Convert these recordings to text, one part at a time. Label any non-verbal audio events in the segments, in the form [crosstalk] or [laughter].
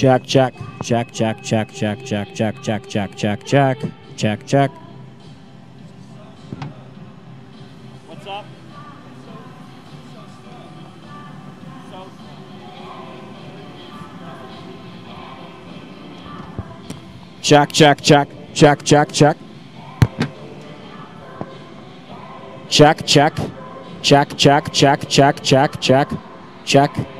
Check, check, check, check, check, check, check, check, check, check, check, check, check, check. What's up? Check, check, check, check, check, check. Check, check, check, check, check, check, check, check, check,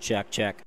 Check, check.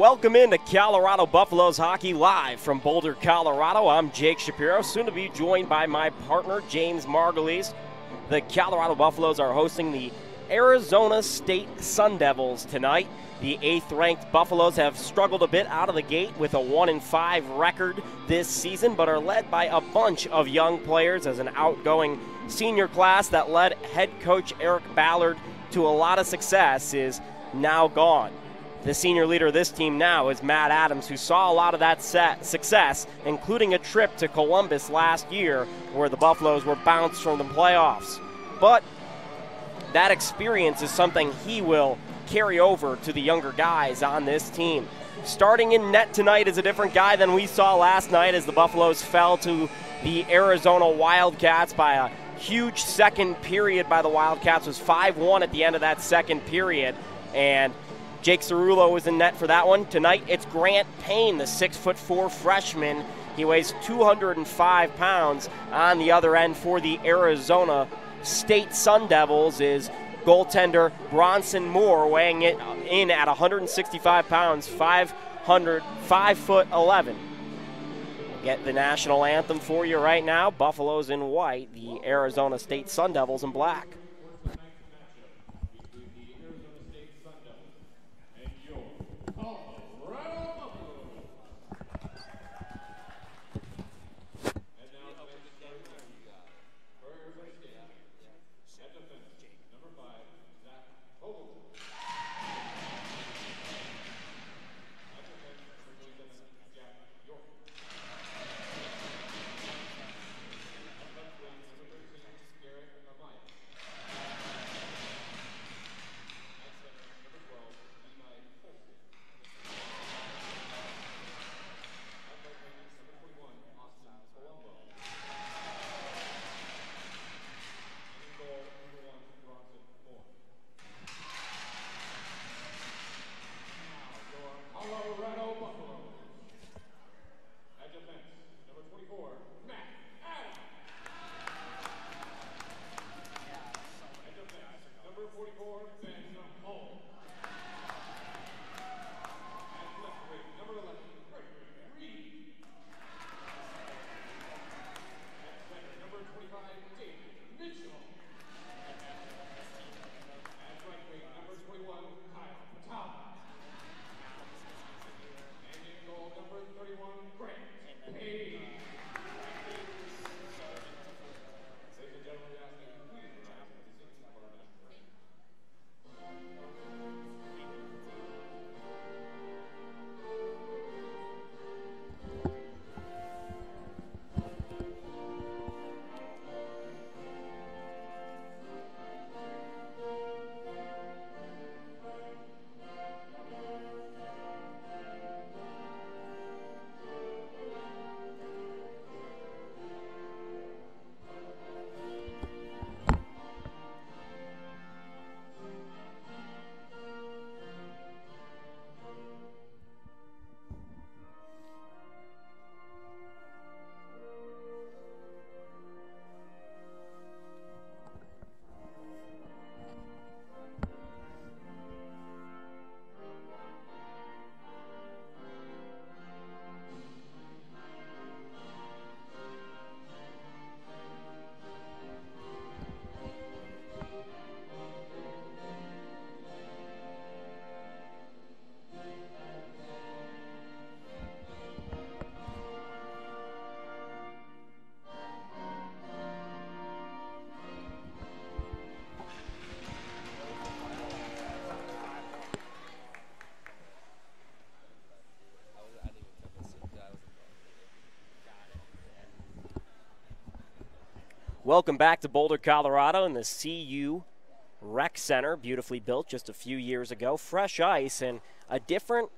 Welcome into Colorado Buffaloes Hockey Live from Boulder, Colorado. I'm Jake Shapiro, soon to be joined by my partner, James Margulies. The Colorado Buffaloes are hosting the Arizona State Sun Devils tonight. The eighth ranked Buffaloes have struggled a bit out of the gate with a 1 5 record this season, but are led by a bunch of young players as an outgoing senior class that led head coach Eric Ballard to a lot of success is now gone. The senior leader of this team now is Matt Adams, who saw a lot of that success, including a trip to Columbus last year where the Buffaloes were bounced from the playoffs. But that experience is something he will carry over to the younger guys on this team. Starting in net tonight is a different guy than we saw last night as the Buffaloes fell to the Arizona Wildcats by a huge second period by the Wildcats. It was 5-1 at the end of that second period and Jake Cerulo was in net for that one. Tonight it's Grant Payne, the six foot four freshman. He weighs 205 pounds on the other end for the Arizona State Sun Devils is goaltender Bronson Moore, weighing it in at 165 pounds, 500, 5 foot 11. Get the national anthem for you right now. Buffaloes in white, the Arizona State Sun Devils in black. Welcome back to Boulder, Colorado, in the CU Rec Center. Beautifully built just a few years ago. Fresh ice and a different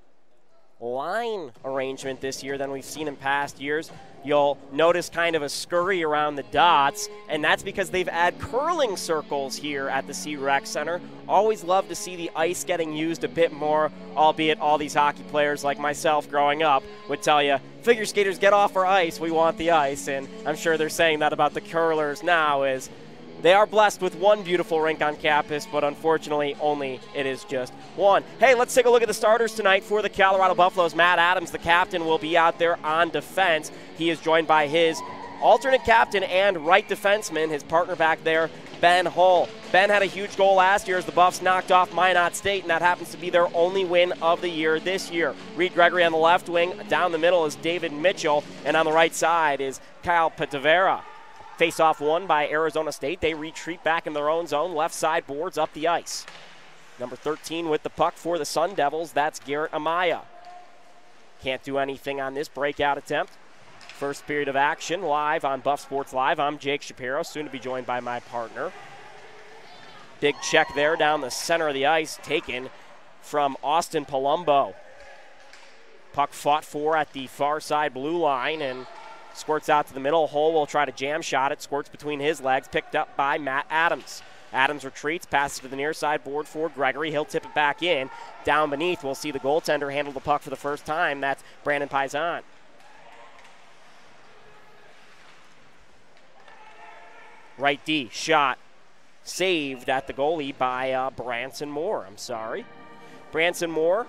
line arrangement this year than we've seen in past years. You'll notice kind of a scurry around the dots, and that's because they've added curling circles here at the C Rec Center. Always love to see the ice getting used a bit more, albeit all these hockey players like myself growing up would tell you, figure skaters get off our ice, we want the ice, and I'm sure they're saying that about the curlers now is They are blessed with one beautiful rink on campus, but unfortunately, only it is just one. Hey, let's take a look at the starters tonight for the Colorado Buffaloes. Matt Adams, the captain, will be out there on defense. He is joined by his alternate captain and right defenseman, his partner back there, Ben Hull. Ben had a huge goal last year as the Buffs knocked off Minot State, and that happens to be their only win of the year this year. Reed Gregory on the left wing. Down the middle is David Mitchell, and on the right side is Kyle Patavera. Face off won by Arizona State. They retreat back in their own zone. Left side boards up the ice. Number 13 with the puck for the Sun Devils. That's Garrett Amaya. Can't do anything on this breakout attempt. First period of action live on Buff Sports Live. I'm Jake Shapiro, soon to be joined by my partner. Big check there down the center of the ice, taken from Austin Palumbo. Puck fought for at the far side blue line and Squirts out to the middle. Hull will try to jam shot it. Squirts between his legs. Picked up by Matt Adams. Adams retreats, passes to the near side board for Gregory. He'll tip it back in. Down beneath, we'll see the goaltender handle the puck for the first time. That's Brandon Paisan. Right D, shot. Saved at the goalie by uh, Branson Moore. I'm sorry. Branson Moore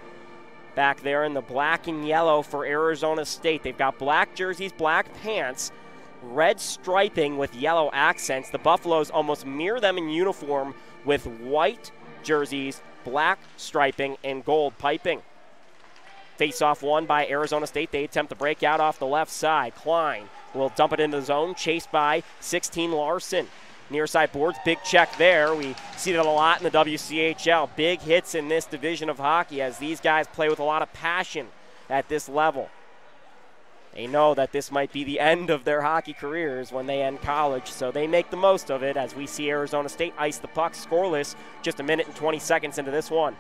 back there in the black and yellow for Arizona State. They've got black jerseys, black pants, red striping with yellow accents. The Buffaloes almost mirror them in uniform with white jerseys, black striping, and gold piping. Face off won by Arizona State. They attempt to break out off the left side. Klein will dump it into the zone, chased by 16 Larson. Near side boards, big check there. We see that a lot in the WCHL. Big hits in this division of hockey as these guys play with a lot of passion at this level. They know that this might be the end of their hockey careers when they end college, so they make the most of it as we see Arizona State ice the puck scoreless just a minute and 20 seconds into this one.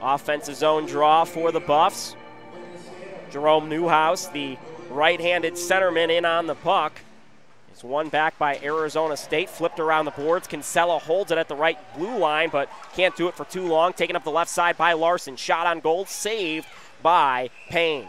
Offensive zone draw for the Buffs. Jerome Newhouse, the right handed centerman, in on the puck. It's won back by Arizona State. Flipped around the boards. Kinsella holds it at the right blue line, but can't do it for too long. Taken up the left side by Larson. Shot on goal, saved by Payne.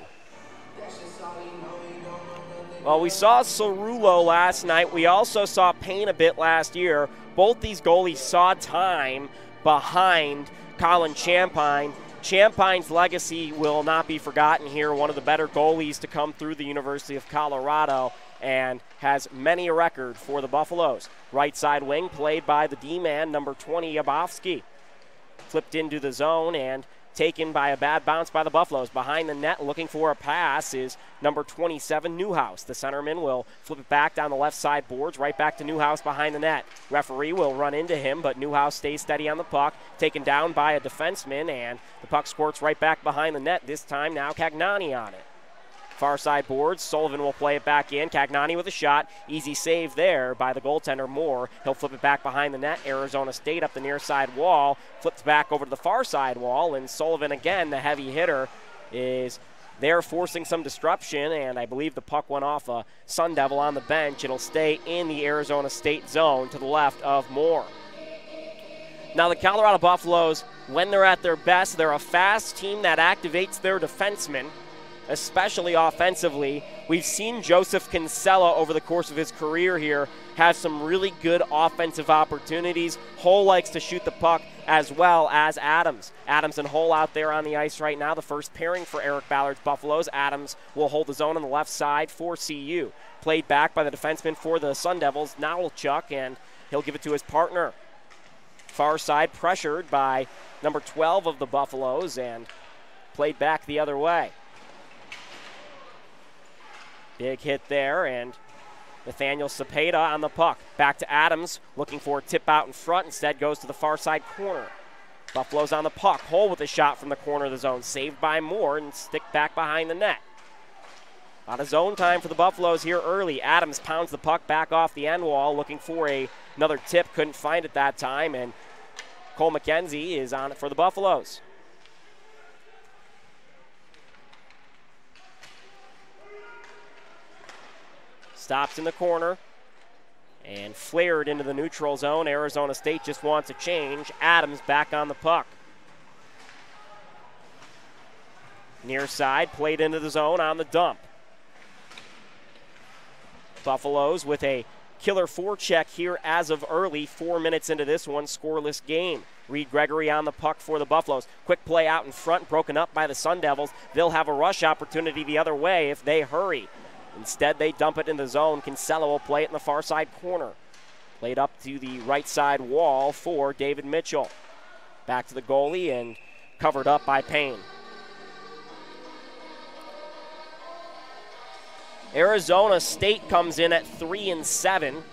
Well, we saw Cerulo last night. We also saw Payne a bit last year. Both these goalies saw time behind Colin Champine. Champine's legacy will not be forgotten here. One of the better goalies to come through the University of Colorado and has many a record for the Buffaloes. Right side wing played by the D man, number 20, Yabovsky. Flipped into the zone and taken by a bad bounce by the Buffaloes. Behind the net, looking for a pass, is number 27, Newhouse. The centerman will flip it back down the left side boards, right back to Newhouse behind the net. Referee will run into him, but Newhouse stays steady on the puck, taken down by a defenseman, and the puck squirts right back behind the net. This time now Cagnani on it. Far side boards. Sullivan will play it back in. Cagnani with a shot. Easy save there by the goaltender Moore. He'll flip it back behind the net. Arizona State up the near side wall. Flips back over to the far side wall. And Sullivan, again, the heavy hitter, is there forcing some disruption. And I believe the puck went off a Sun Devil on the bench. It'll stay in the Arizona State zone to the left of Moore. Now, the Colorado Buffaloes, when they're at their best, they're a fast team that activates their defensemen especially offensively. We've seen Joseph Kinsella over the course of his career here have some really good offensive opportunities. Hull likes to shoot the puck as well as Adams. Adams and Hull out there on the ice right now. The first pairing for Eric Ballard's Buffaloes. Adams will hold the zone on the left side for CU. Played back by the defenseman for the Sun Devils, Chuck, and he'll give it to his partner. Far side pressured by number 12 of the Buffaloes and played back the other way. Big hit there, and Nathaniel Cepeda on the puck. Back to Adams, looking for a tip out in front. Instead, goes to the far side corner. Buffalo's on the puck. Hull with a shot from the corner of the zone. Saved by Moore and stick back behind the net. A lot of zone time for the Buffaloes here early. Adams pounds the puck back off the end wall, looking for a, another tip. Couldn't find it that time, and Cole McKenzie is on it for the Buffaloes. Stops in the corner and flared into the neutral zone. Arizona State just wants a change. Adams back on the puck. Near side, played into the zone on the dump. Buffaloes with a killer forecheck here as of early, four minutes into this one, scoreless game. Reed Gregory on the puck for the Buffaloes. Quick play out in front, broken up by the Sun Devils. They'll have a rush opportunity the other way if they hurry. Instead, they dump it in the zone. Kinsella will play it in the far side corner. Played up to the right side wall for David Mitchell. Back to the goalie and covered up by Payne. Arizona State comes in at three and seven.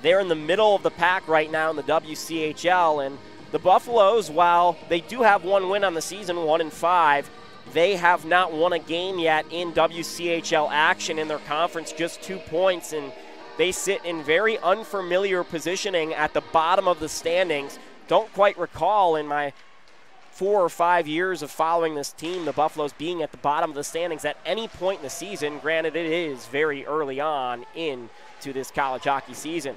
They're in the middle of the pack right now in the WCHL, and the Buffaloes, while they do have one win on the season, one and five, they have not won a game yet in WCHL action in their conference, just two points, and they sit in very unfamiliar positioning at the bottom of the standings. Don't quite recall in my four or five years of following this team, the Buffaloes being at the bottom of the standings at any point in the season. Granted, it is very early on into this college hockey season.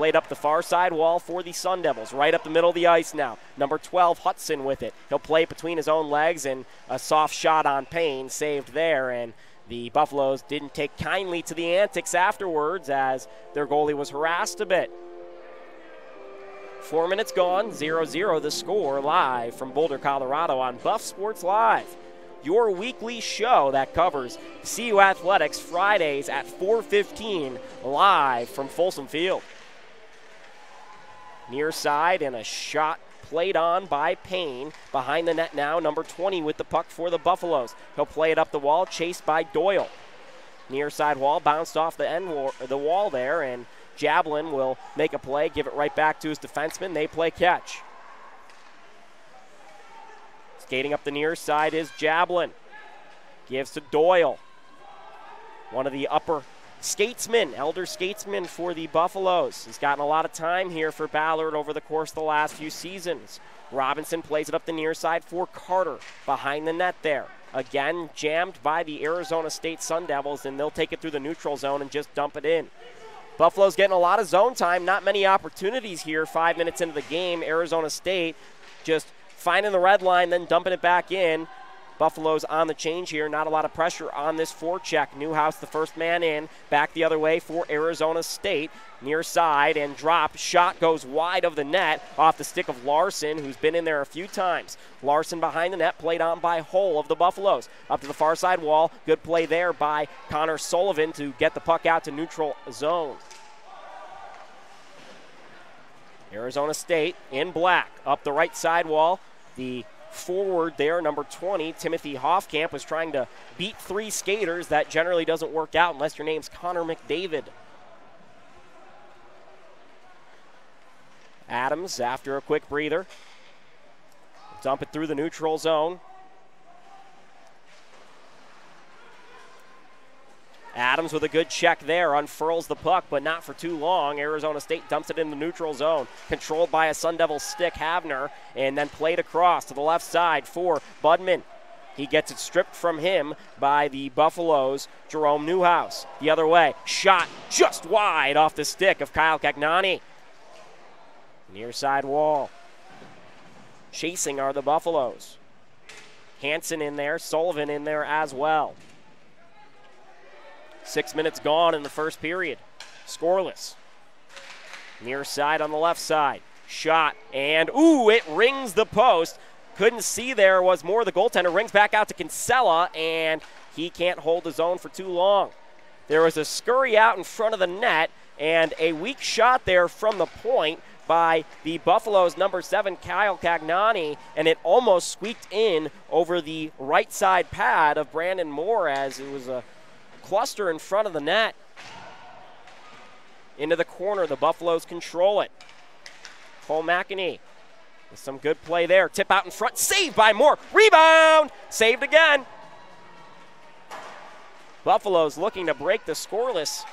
Played up the far side wall for the Sun Devils, right up the middle of the ice now. Number 12, Hudson with it. He'll play between his own legs and a soft shot on Payne saved there. And the Buffaloes didn't take kindly to the antics afterwards as their goalie was harassed a bit. Four minutes gone, 0 0 the score live from Boulder, Colorado on Buff Sports Live. Your weekly show that covers CU Athletics Fridays at 4:15 live from Folsom Field. Near side and a shot played on by Payne. Behind the net now, number 20 with the puck for the Buffaloes. He'll play it up the wall, chased by Doyle. Near side wall bounced off the end wall, the wall there, and Jablin will make a play, give it right back to his defenseman. They play catch. Skating up the near side is Jablin. Gives to Doyle. One of the upper skatesmen, elder skatesman for the Buffaloes. He's gotten a lot of time here for Ballard over the course of the last few seasons. Robinson plays it up the near side for Carter behind the net there. Again, jammed by the Arizona State Sun Devils, and they'll take it through the neutral zone and just dump it in. Buffalo's getting a lot of zone time, not many opportunities here. Five minutes into the game, Arizona State just finding the red line, then dumping it back in. Buffalo's on the change here. Not a lot of pressure on this forecheck. Newhouse, the first man in. Back the other way for Arizona State. Near side and drop. Shot goes wide of the net off the stick of Larson, who's been in there a few times. Larson behind the net, played on by Hull of the Buffaloes. Up to the far side wall. Good play there by Connor Sullivan to get the puck out to neutral zone. Arizona State in black up the right side wall. The forward there, number 20, Timothy Hoffkamp, was trying to beat three skaters. That generally doesn't work out unless your name's Connor McDavid. Adams, after a quick breather, dump it through the neutral zone. Adams with a good check there, unfurls the puck, but not for too long. Arizona State dumps it in the neutral zone, controlled by a Sun Devil stick, Havner, and then played across to the left side for Budman. He gets it stripped from him by the Buffaloes, Jerome Newhouse. The other way, shot just wide off the stick of Kyle Cagnani. Near side wall. Chasing are the Buffaloes. Hanson in there, Sullivan in there as well. Six minutes gone in the first period. Scoreless. Near side on the left side. Shot and ooh, it rings the post. Couldn't see there was more the goaltender. Rings back out to Kinsella and he can't hold his own for too long. There was a scurry out in front of the net and a weak shot there from the point by the Buffaloes number seven, Kyle Cagnani, and it almost squeaked in over the right side pad of Brandon Moore as it was a cluster in front of the net. Into the corner, the Buffaloes control it. Cole McInerney with some good play there. Tip out in front, saved by Moore. Rebound, saved again. Buffaloes looking to break the scoreless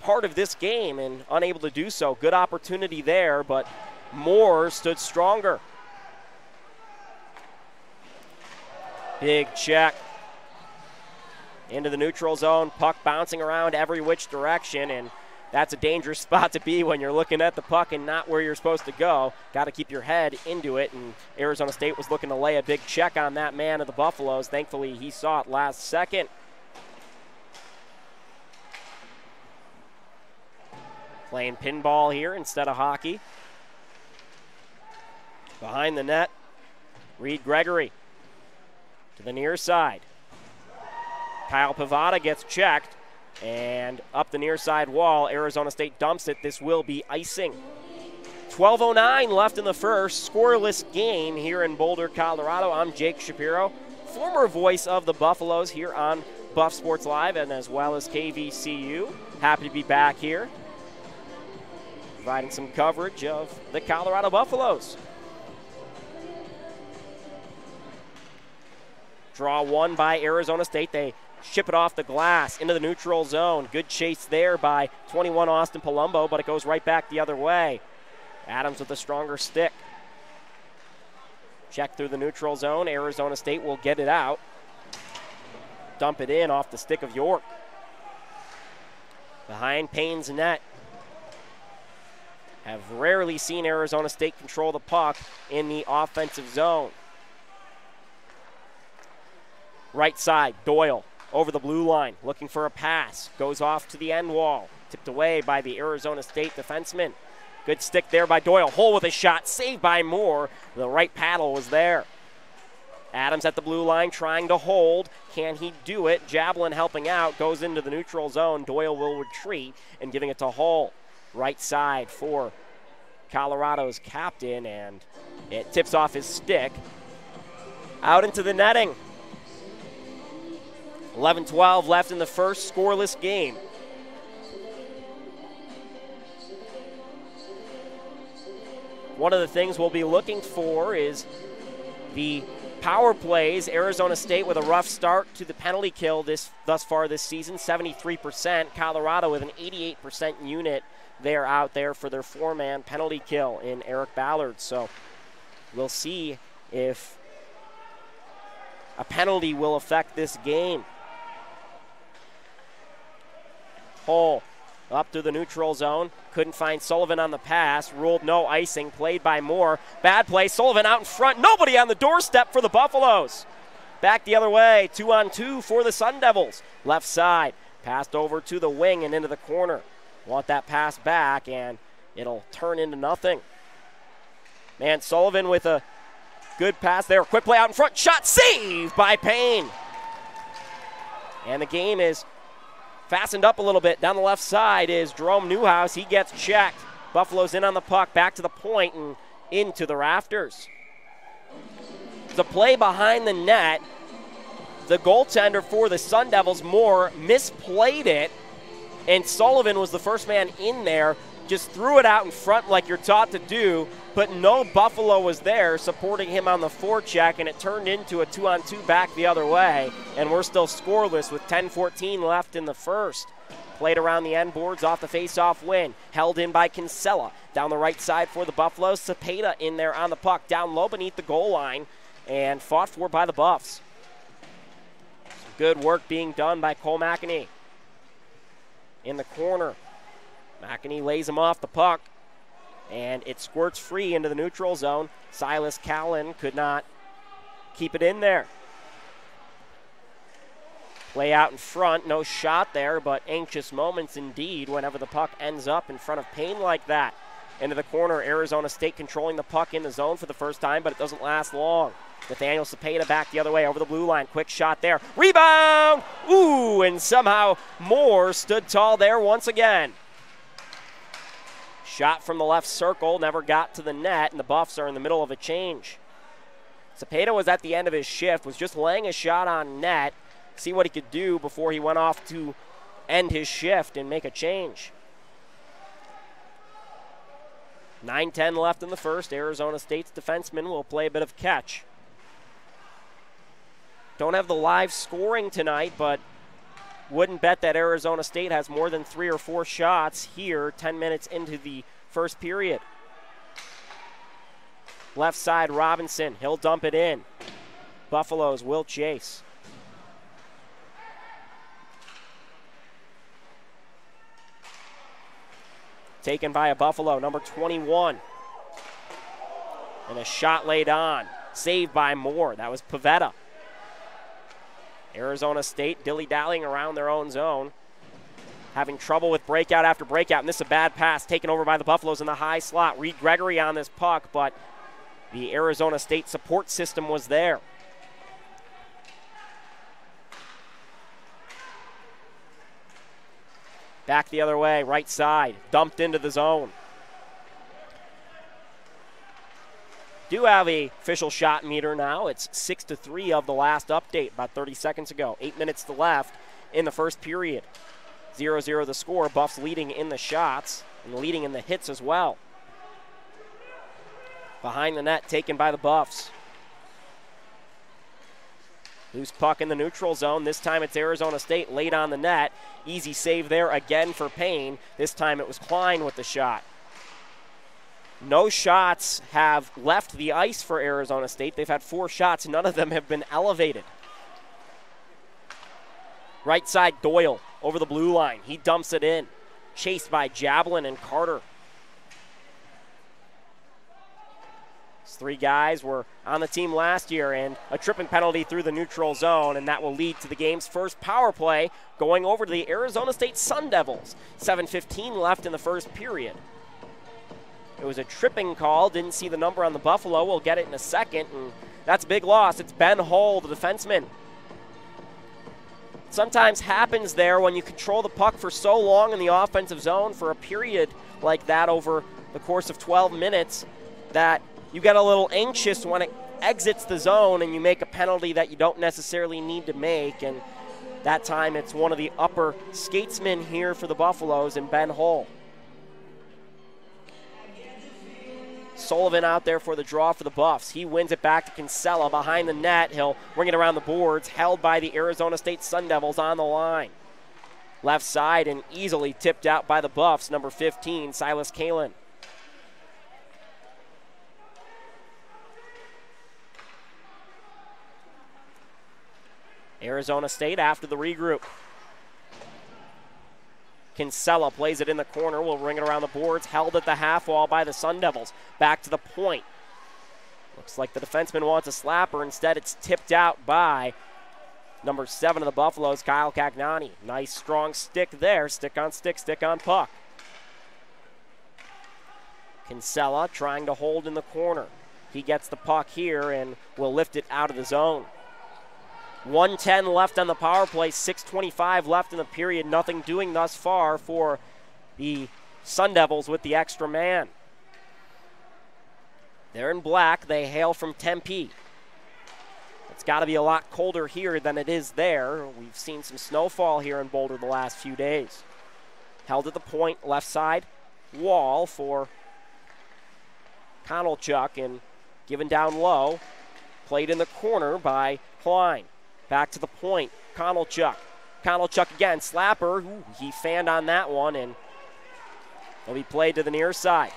part of this game and unable to do so. Good opportunity there, but Moore stood stronger. Big check into the neutral zone. Puck bouncing around every which direction, and that's a dangerous [laughs] spot to be when you're looking at the puck and not where you're supposed to go. Got to keep your head into it, and Arizona State was looking to lay a big check on that man of the Buffaloes. Thankfully, he saw it last second. Playing pinball here instead of hockey. Behind the net, Reed Gregory to the near side. Kyle Pavada gets checked. And up the near side wall, Arizona State dumps it. This will be icing. 12.09 left in the first. Scoreless game here in Boulder, Colorado. I'm Jake Shapiro, former voice of the Buffaloes here on Buff Sports Live and as well as KVCU. Happy to be back here, providing some coverage of the Colorado Buffaloes. Draw won by Arizona State. They ship it off the glass into the neutral zone. Good chase there by 21 Austin Palumbo, but it goes right back the other way. Adams with a stronger stick. Check through the neutral zone. Arizona State will get it out. Dump it in off the stick of York. Behind Payne's net. Have rarely seen Arizona State control the puck in the offensive zone. Right side, Doyle over the blue line, looking for a pass. Goes off to the end wall. Tipped away by the Arizona State defenseman. Good stick there by Doyle. Hull with a shot, saved by Moore. The right paddle was there. Adams at the blue line trying to hold. Can he do it? Jablin helping out. Goes into the neutral zone. Doyle will retreat and giving it to Hull. Right side for Colorado's captain, and it tips off his stick. Out into the netting. 11 12 left in the first scoreless game. One of the things we'll be looking for is the power plays. Arizona State with a rough start to the penalty kill this thus far this season, 73%. Colorado with an 88% unit there out there for their four-man penalty kill in Eric Ballard. So we'll see if a penalty will affect this game. Hull up through the neutral zone. Couldn't find Sullivan on the pass. Ruled no icing. Played by Moore. Bad play. Sullivan out in front. Nobody on the doorstep for the Buffaloes. Back the other way. Two on two for the Sun Devils. Left side. Passed over to the wing and into the corner. Want that pass back, and it'll turn into nothing. Man, Sullivan with a good pass there. Quick play out in front. Shot saved by Payne. And the game is Fastened up a little bit down the left side is Jerome Newhouse. He gets checked. Buffalo's in on the puck, back to the point and into the rafters. The play behind the net, the goaltender for the Sun Devils, Moore, misplayed it, and Sullivan was the first man in there just threw it out in front like you're taught to do, but no Buffalo was there supporting him on the forecheck, and it turned into a two on two back the other way. And we're still scoreless with 10 14 left in the first. Played around the end boards off the face-off win. Held in by Kinsella. Down the right side for the Buffaloes. Cepeda in there on the puck. Down low beneath the goal line. And fought for by the Buffs. Some good work being done by Cole McEnany. In the corner. McEnany lays him off the puck, and it squirts free into the neutral zone. Silas Callan could not keep it in there. Play out in front, no shot there, but anxious moments indeed whenever the puck ends up in front of Payne like that. Into the corner, Arizona State controlling the puck in the zone for the first time, but it doesn't last long. Nathaniel Cepeda back the other way over the blue line. Quick shot there. Rebound! Ooh, and somehow Moore stood tall there once again. Shot from the left circle, never got to the net, and the Buffs are in the middle of a change. Cepeda was at the end of his shift, was just laying a shot on net, see what he could do before he went off to end his shift and make a change. 9 10 left in the first. Arizona State's defenseman will play a bit of catch. Don't have the live scoring tonight, but wouldn't bet that Arizona State has more than three or four shots here 10 minutes into the first period. Left side, Robinson. He'll dump it in. Buffaloes will chase. taken by a Buffalo, number 21. And a shot laid on, saved by Moore. That was Pavada. Arizona State dilly dallying around their own zone, having trouble with breakout after breakout. And this is a bad pass taken over by the Buffaloes in the high slot. Reed Gregory on this puck, but the Arizona State support system was there. Back the other way, right side, dumped into the zone. Do have a official shot meter now. It's six to three of the last update about 30 seconds ago. Eight minutes to left in the first period. 0-0 the score. Buffs leading in the shots and leading in the hits as well. Behind the net, taken by the Buffs. Loose puck in the neutral zone. This time it's Arizona State late on the net. Easy save there again for Payne. This time it was Klein with the shot. No shots have left the ice for Arizona State. They've had four shots. None of them have been elevated. Right side, Doyle over the blue line. He dumps it in. Chased by Jablin and Carter. These three guys were on the team last year, and a tripping penalty through the neutral zone, and that will lead to the game's first power play going over to the Arizona State Sun Devils. 7.15 left in the first period. It was a tripping call, didn't see the number on the Buffalo. We'll get it in a second, and that's a big loss. It's Ben Hull, the defenseman. Sometimes happens there when you control the puck for so long in the offensive zone for a period like that over the course of 12 minutes that you get a little anxious when it exits the zone and you make a penalty that you don't necessarily need to make. And that time it's one of the upper skatesmen here for the Buffaloes and Ben Hull. Sullivan out there for the draw for the Buffs. He wins it back to Kinsella behind the net. He'll bring it around the boards, held by the Arizona State Sun Devils on the line. Left side and easily tipped out by the Buffs, number 15, Silas Kalen. Arizona State after the regroup. Kinsella plays it in the corner, will ring it around the boards, held at the half wall by the Sun Devils. Back to the point. Looks like the defenseman wants a slapper. Instead, it's tipped out by number seven of the Buffaloes, Kyle Cagnani. Nice strong stick there. Stick on stick, stick on puck. Kinsella trying to hold in the corner. He gets the puck here and will lift it out of the zone. 110 left on the power play, 625 left in the period. Nothing doing thus far for the Sun Devils with the extra man. They're in black. They hail from Tempe. It's got to be a lot colder here than it is there. We've seen some snowfall here in Boulder the last few days. Held at the point, left side wall for Konolchuk and given down low. Played in the corner by Klein. Back to the point. Konolchuk. Konolchuk again. Slapper. Ooh, he fanned on that one, and it'll be played to the near side.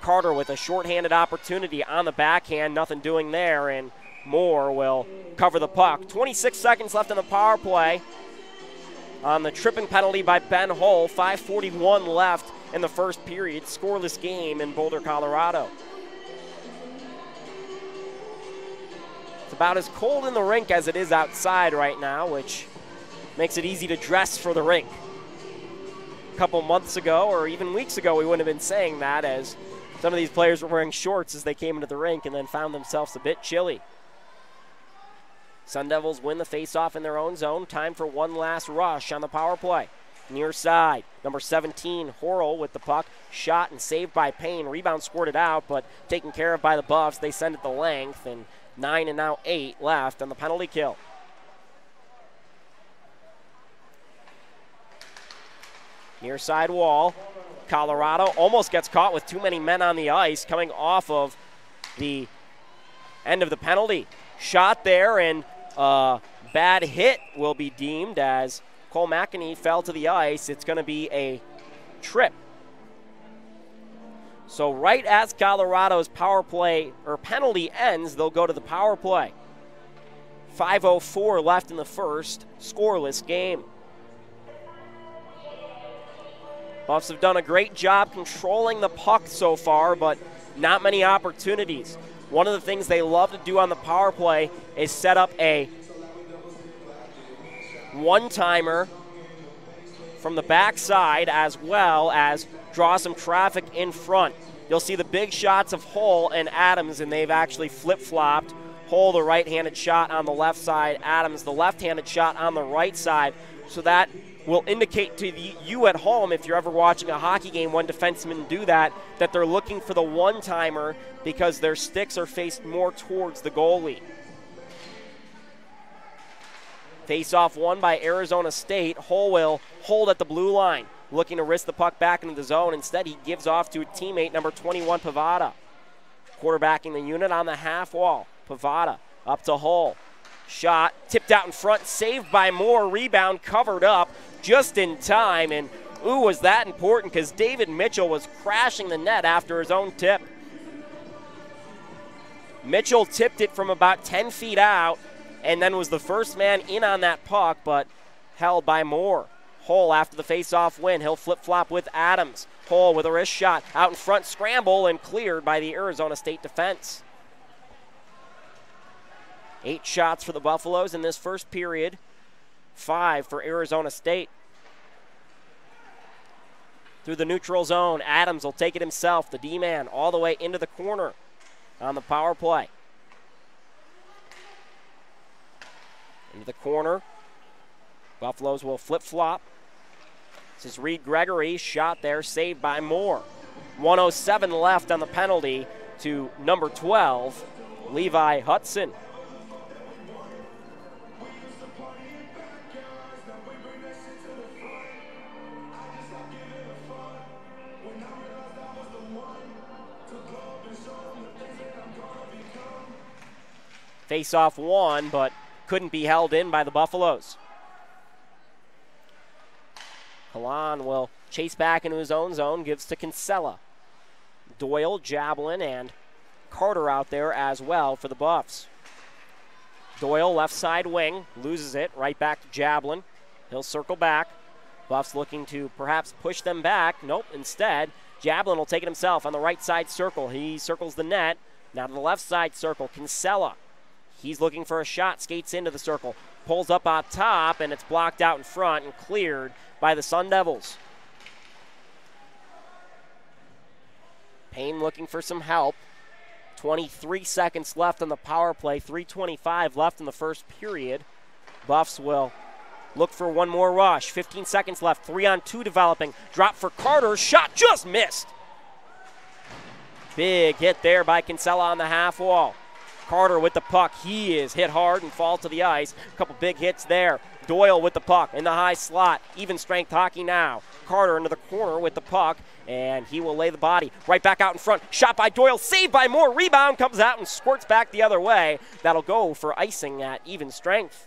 Carter with a shorthanded opportunity on the backhand. Nothing doing there, and Moore will cover the puck. 26 seconds left in the power play on the tripping penalty by Ben Hull. 5.41 left in the first period. Scoreless game in Boulder, Colorado. About as cold in the rink as it is outside right now, which makes it easy to dress for the rink. A couple months ago, or even weeks ago, we wouldn't have been saying that as some of these players were wearing shorts as they came into the rink and then found themselves a bit chilly. Sun Devils win the faceoff in their own zone. Time for one last rush on the power play. Near side, number 17, Horrell with the puck. Shot and saved by Payne. Rebound squirted out, but taken care of by the Buffs. They send it the length, and Nine and now eight left on the penalty kill. Near side wall. Colorado almost gets caught with too many men on the ice coming off of the end of the penalty. Shot there and a bad hit will be deemed as Cole McEnany fell to the ice. It's going to be a trip. So right as Colorado's power play or penalty ends, they'll go to the power play. 5.04 left in the first, scoreless game. Buffs have done a great job controlling the puck so far, but not many opportunities. One of the things they love to do on the power play is set up a one timer from the backside as well as draw some traffic in front. You'll see the big shots of Hull and Adams, and they've actually flip flopped. Hull, the right handed shot on the left side, Adams, the left handed shot on the right side. So that will indicate to the, you at home, if you're ever watching a hockey game, when defensemen do that, that they're looking for the one timer because their sticks are faced more towards the goalie. Face off won by Arizona State. Hull will hold at the blue line, looking to risk the puck back into the zone. Instead, he gives off to a teammate, number 21, Pavada. Quarterbacking the unit on the half wall. Pavada up to Hull. Shot tipped out in front, saved by Moore. Rebound covered up just in time. And ooh, was that important because David Mitchell was crashing the net after his own tip. Mitchell tipped it from about 10 feet out and then was the first man in on that puck, but held by Moore. Hull after the face-off win. He'll flip-flop with Adams. Hull with a wrist shot out in front, scramble, and cleared by the Arizona State defense. Eight shots for the Buffaloes in this first period, five for Arizona State. Through the neutral zone, Adams will take it himself, the D man, all the way into the corner on the power play. into the corner. Buffaloes will flip is Reed Gregory, shot there, saved by Moore. 107 left on the penalty to number 12, Levi Hudson. Face off won, but couldn't be held in by the Buffaloes. Kalan will chase back into his own zone, gives to Kinsella. Doyle, Jablin, and Carter out there as well for the Buffs. Doyle, left side wing, loses it, right back to Jablin. He'll circle back. Buffs looking to perhaps push them back. Nope, instead, Jablin will take it himself on the right side circle. He circles the net. Now to the left side circle, Kinsella He's looking for a shot, skates into the circle, pulls up on top, and it's blocked out in front and cleared by the Sun Devils. Payne looking for some help. 23 seconds left on the power play, 325 left in the first period. Buffs will look for one more rush. 15 seconds left, three on two developing. Drop for Carter, shot just missed. Big hit there by Kinsella on the half wall. Carter with the puck. He is hit hard and falls to the ice. A couple big hits there. Doyle with the puck in the high slot. Even strength hockey now. Carter into the corner with the puck, and he will lay the body right back out in front. Shot by Doyle, saved by Moore. Rebound comes out and squirts back the other way. That'll go for icing at even strength.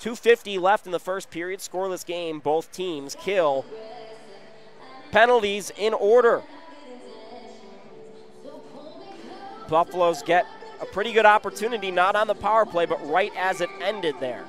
250 left in the first period. Scoreless game. Both teams kill. Penalties in order. Buffaloes get a pretty good opportunity, not on the power play, but right as it ended there.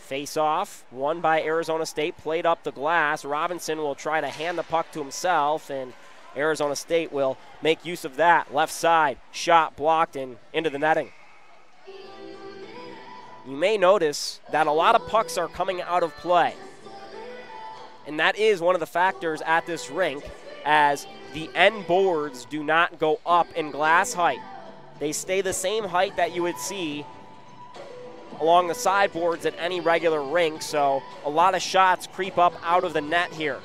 Face off, won by Arizona State, played up the glass. Robinson will try to hand the puck to himself, and Arizona State will make use of that. Left side, shot blocked and into the netting. You may notice that a lot of pucks are coming out of play. And that is one of the factors at this rink as the end boards do not go up in glass height. They stay the same height that you would see along the sideboards at any regular rink, so a lot of shots creep up out of the net here.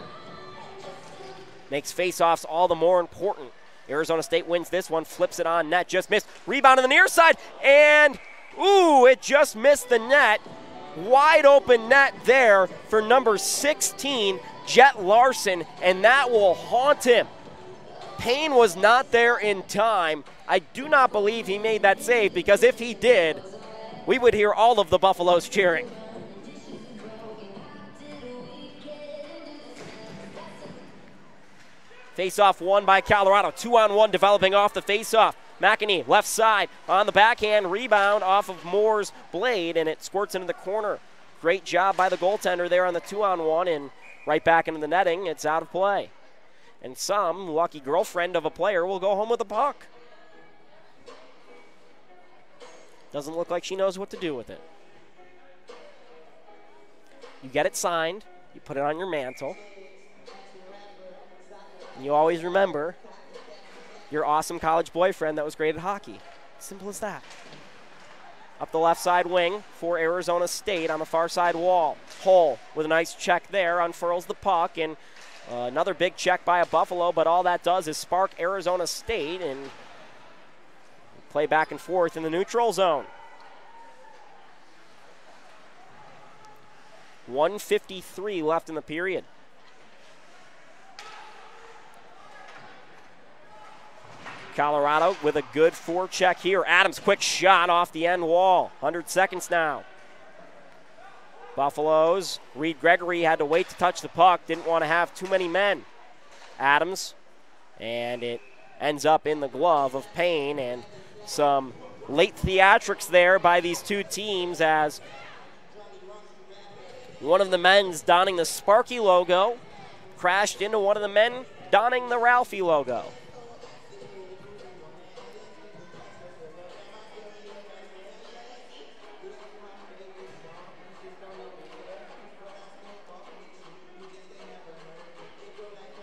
Makes faceoffs all the more important. Arizona State wins this one, flips it on net, just missed. Rebound on the near side, and ooh, it just missed the net. Wide open net there for number 16, Jet Larson, and that will haunt him. Payne was not there in time. I do not believe he made that save because if he did, we would hear all of the Buffaloes cheering. Face off won by Colorado. Two on one developing off the face McInerney, left side on the backhand, rebound off of Moore's blade, and it squirts into the corner. Great job by the goaltender there on the two on one, and right back into the netting. It's out of play. And some lucky girlfriend of a player will go home with the puck. Doesn't look like she knows what to do with it. You get it signed, you put it on your mantle. And you always remember your awesome college boyfriend that was great at hockey. Simple as that. Up the left side wing for Arizona State on the far side wall. Hull with a nice check there unfurls the puck and uh, another big check by a Buffalo, but all that does is spark Arizona State and play back and forth in the neutral zone. 153 left in the period. Colorado with a good forecheck here. Adams, quick shot off the end wall. 100 seconds now. Buffaloes, Reed Gregory had to wait to touch the puck, didn't want to have too many men. Adams, and it ends up in the glove of Payne, and some late theatrics there by these two teams as one of the men's donning the Sparky logo crashed into one of the men donning the Ralphie logo.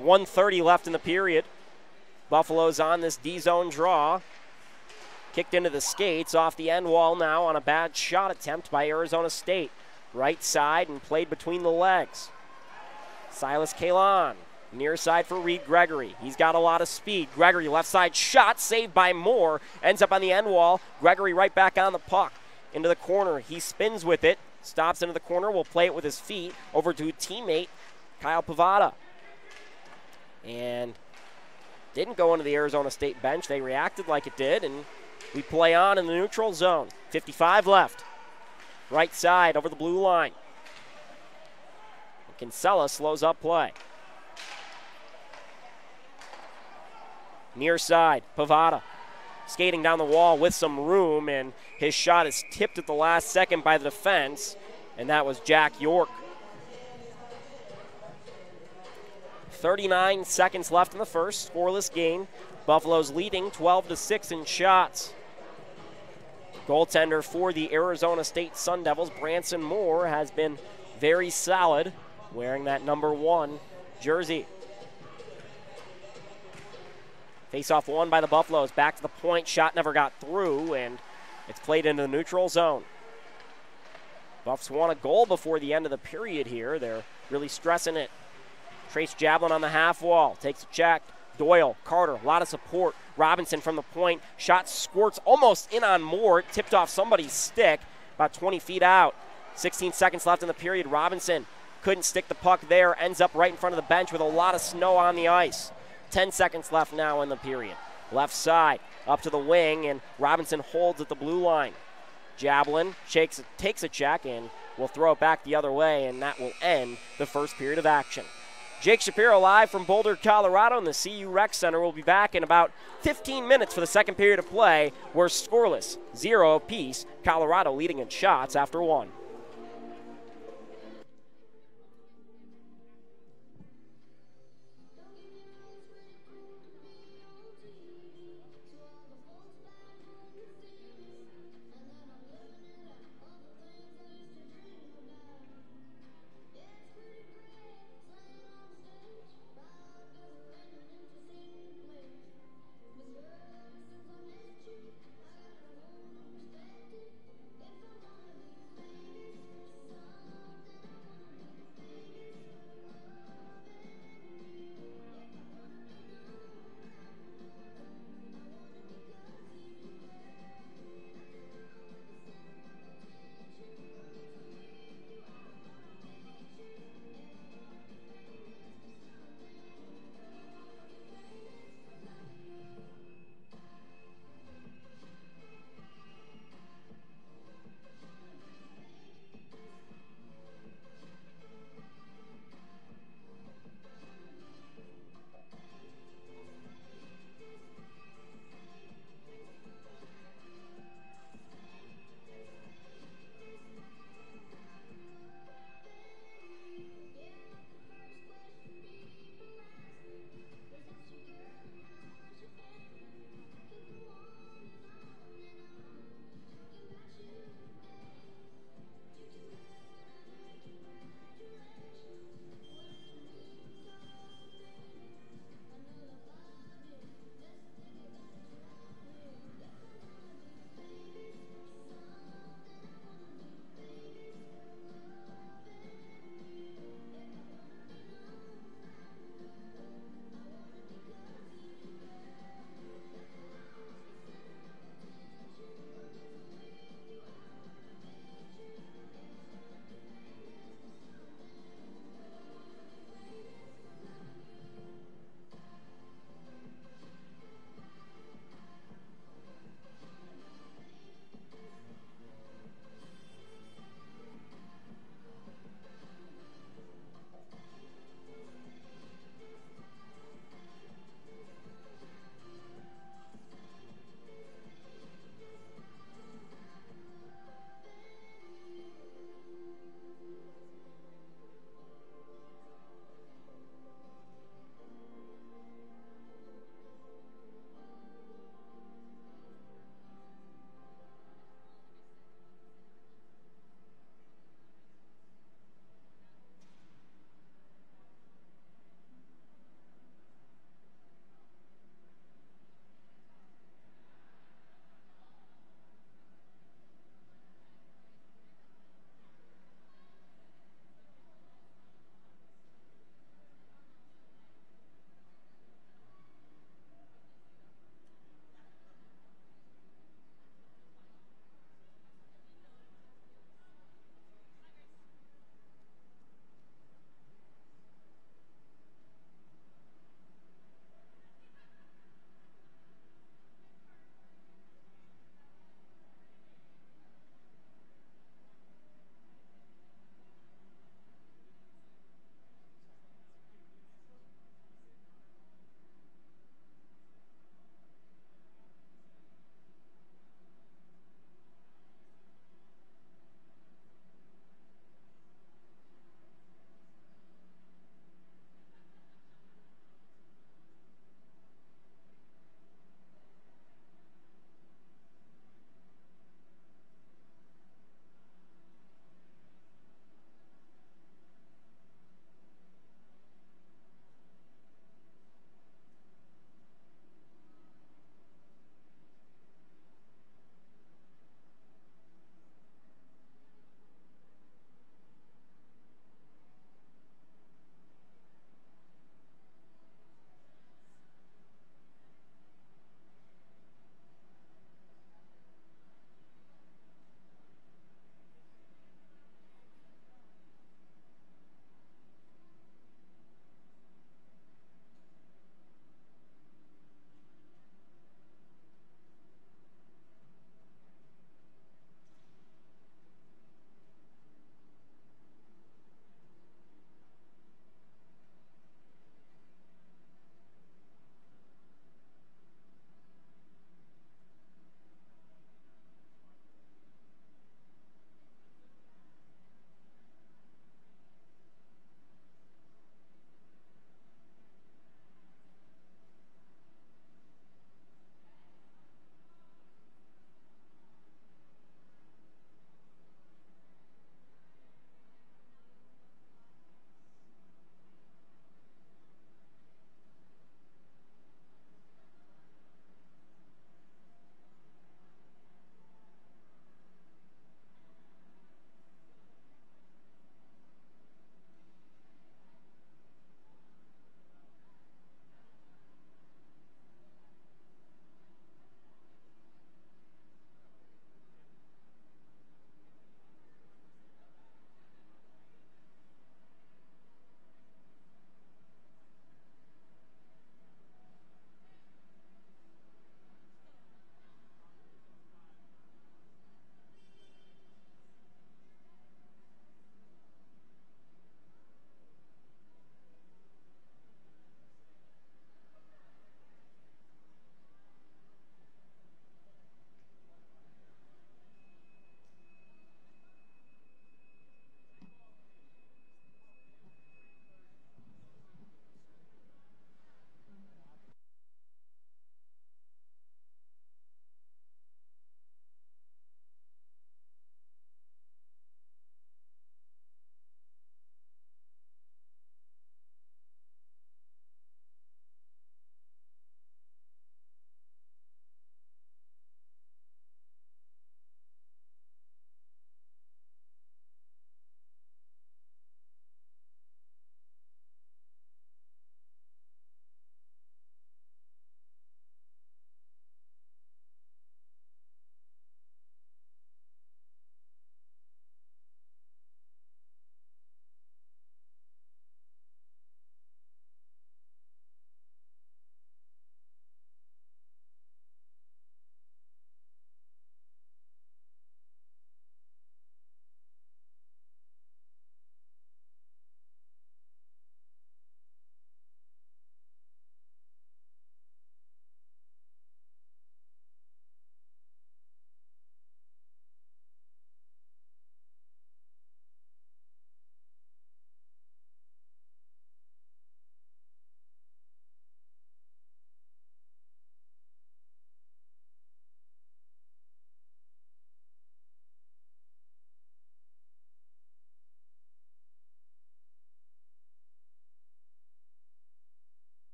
One thirty left in the period. Buffalo's on this D zone draw. Kicked into the skates off the end wall now on a bad shot attempt by Arizona State. Right side and played between the legs. Silas Kalon, near side for Reed Gregory. He's got a lot of speed. Gregory, left side shot, saved by Moore. Ends up on the end wall. Gregory right back on the puck. Into the corner. He spins with it. Stops into the corner. Will play it with his feet. Over to teammate Kyle Pavada. And didn't go into the Arizona State bench. They reacted like it did, and we play on in the neutral zone. 55 left. Right side over the blue line. Kinsella slows up play. Near side, Pavada skating down the wall with some room, and his shot is tipped at the last second by the defense, and that was Jack York. 39 seconds left in the first, scoreless game. Buffalo's leading 12 to 6 in shots. Goaltender for the Arizona State Sun Devils, Branson Moore, has been very solid, wearing that number one jersey. Face off won by the Buffaloes. Back to the point. Shot never got through, and it's played into the neutral zone. Buffs want a goal before the end of the period here. They're really stressing it. Trace Jablin on the half wall. Takes a check. Doyle, Carter, a lot of support. Robinson from the point. Shot squirts almost in on Moore. Tipped off somebody's stick about 20 feet out. 16 seconds left in the period. Robinson couldn't stick the puck there. Ends up right in front of the bench with a lot of snow on the ice. 10 seconds left now in the period. Left side, up to the wing, and Robinson holds at the blue line. Jablin shakes, takes a check and will throw it back the other way, and that will end the first period of action. Jake Shapiro live from Boulder, Colorado, and the CU Rec Center will be back in about 15 minutes for the second period of play. We're scoreless, zero apiece. Colorado leading in shots after one.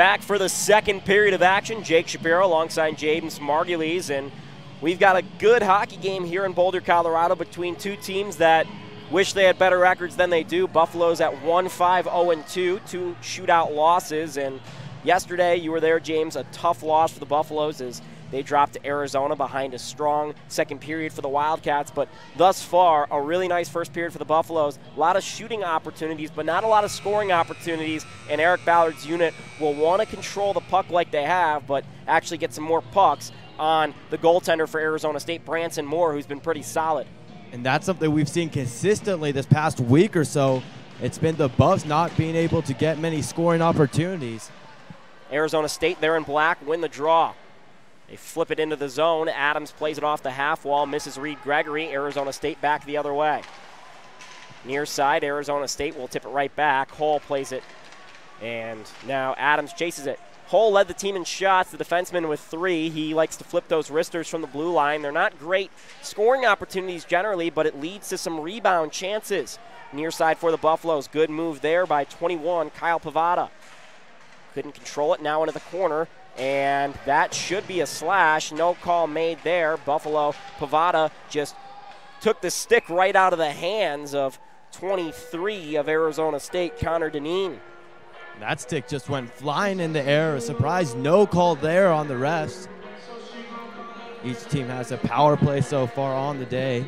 Back for the second period of action. Jake Shapiro alongside James Margulies, and we've got a good hockey game here in Boulder, Colorado between two teams that wish they had better records than they do. Buffalo's at 1-5-0-2, two shootout losses, and yesterday you were there, James, a tough loss for the Buffaloes as they dropped to Arizona behind a strong second period for the Wildcats, but thus far, a really nice first period for the Buffaloes. A lot of shooting opportunities, but not a lot of scoring opportunities, and Eric Ballard's unit will want to control the puck like they have, but actually get some more pucks on the goaltender for Arizona State, Branson Moore, who's been pretty solid. And that's something we've seen consistently this past week or so. It's been the Buffs not being able to get many scoring opportunities. Arizona State, they're in black, win the draw. They flip it into the zone. Adams plays it off the half wall, misses Reed Gregory. Arizona State back the other way. Near side, Arizona State will tip it right back. Hull plays it. And now Adams chases it. Hull led the team in shots, the defenseman with three. He likes to flip those wristers from the blue line. They're not great scoring opportunities generally, but it leads to some rebound chances. Near side for the Buffaloes. Good move there by 21, Kyle Pavada. Couldn't control it now into the corner. And that should be a slash. No call made there. Buffalo Pavada just took the stick right out of the hands of 23 of Arizona State, Connor Deneen. That stick just went flying in the air. A surprise, no call there on the refs. Each team has a power play so far on the day.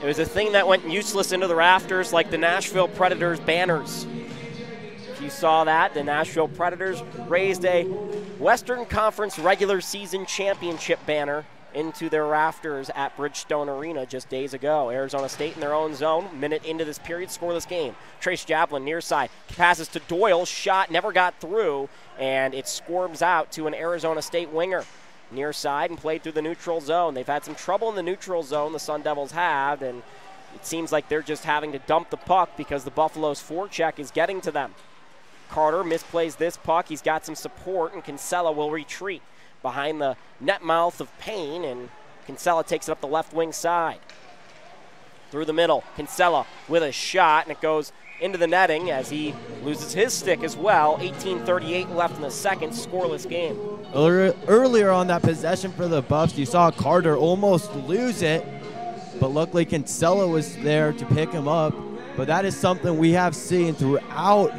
It was a thing that went useless into the rafters like the Nashville Predators banners. You saw that, the Nashville Predators raised a Western Conference regular season championship banner into their rafters at Bridgestone Arena just days ago. Arizona State in their own zone, minute into this period, scoreless game. Trace Jablin near side, passes to Doyle, shot never got through, and it squirms out to an Arizona State winger. Near side and played through the neutral zone. They've had some trouble in the neutral zone, the Sun Devils have, and it seems like they're just having to dump the puck because the Buffalo's forecheck is getting to them. Carter misplays this puck. He's got some support, and Kinsella will retreat behind the net mouth of Payne, and Kinsella takes it up the left wing side. Through the middle, Kinsella with a shot, and it goes into the netting as he loses his stick as well. 18:38 left in the second, scoreless game. Earlier on that possession for the Buffs, you saw Carter almost lose it, but luckily Kinsella was there to pick him up. But that is something we have seen throughout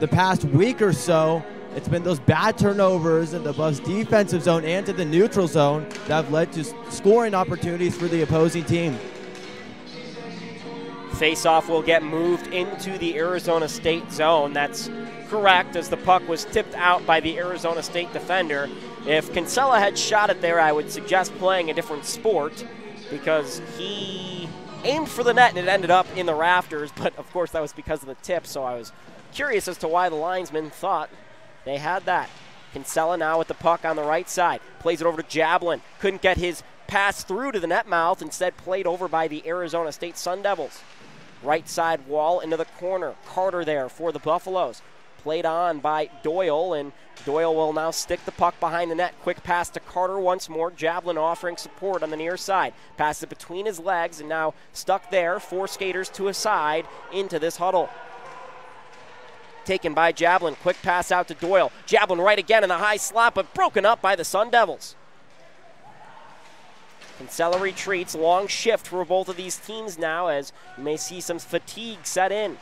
the past week or so, it's been those bad turnovers in the Buffs defensive zone and to the neutral zone that have led to scoring opportunities for the opposing team. Faceoff will get moved into the Arizona State zone. That's correct, as the puck was tipped out by the Arizona State defender. If Kinsella had shot it there, I would suggest playing a different sport because he aimed for the net and it ended up in the rafters. [laughs] But of course, that was because of the tip, so I was Curious as to why the linesman thought they had that. Kinsella now with the puck on the right side. Plays it over to Jablin. Couldn't get his pass through to the net mouth. Instead, played over by the Arizona State Sun Devils. Right side wall into the corner. Carter there for the Buffaloes. Played on by Doyle, and Doyle will now stick the puck behind the net. Quick pass to Carter once more. Jablin offering support on the near side. Passes it between his legs, and now stuck there. Four skaters to a side into this huddle taken by Jablin. Quick pass out to Doyle. Jablin right again in the high slot, but broken up by the Sun Devils. Kinsella retreats. Long shift for both of these teams now as you may see some fatigue set in.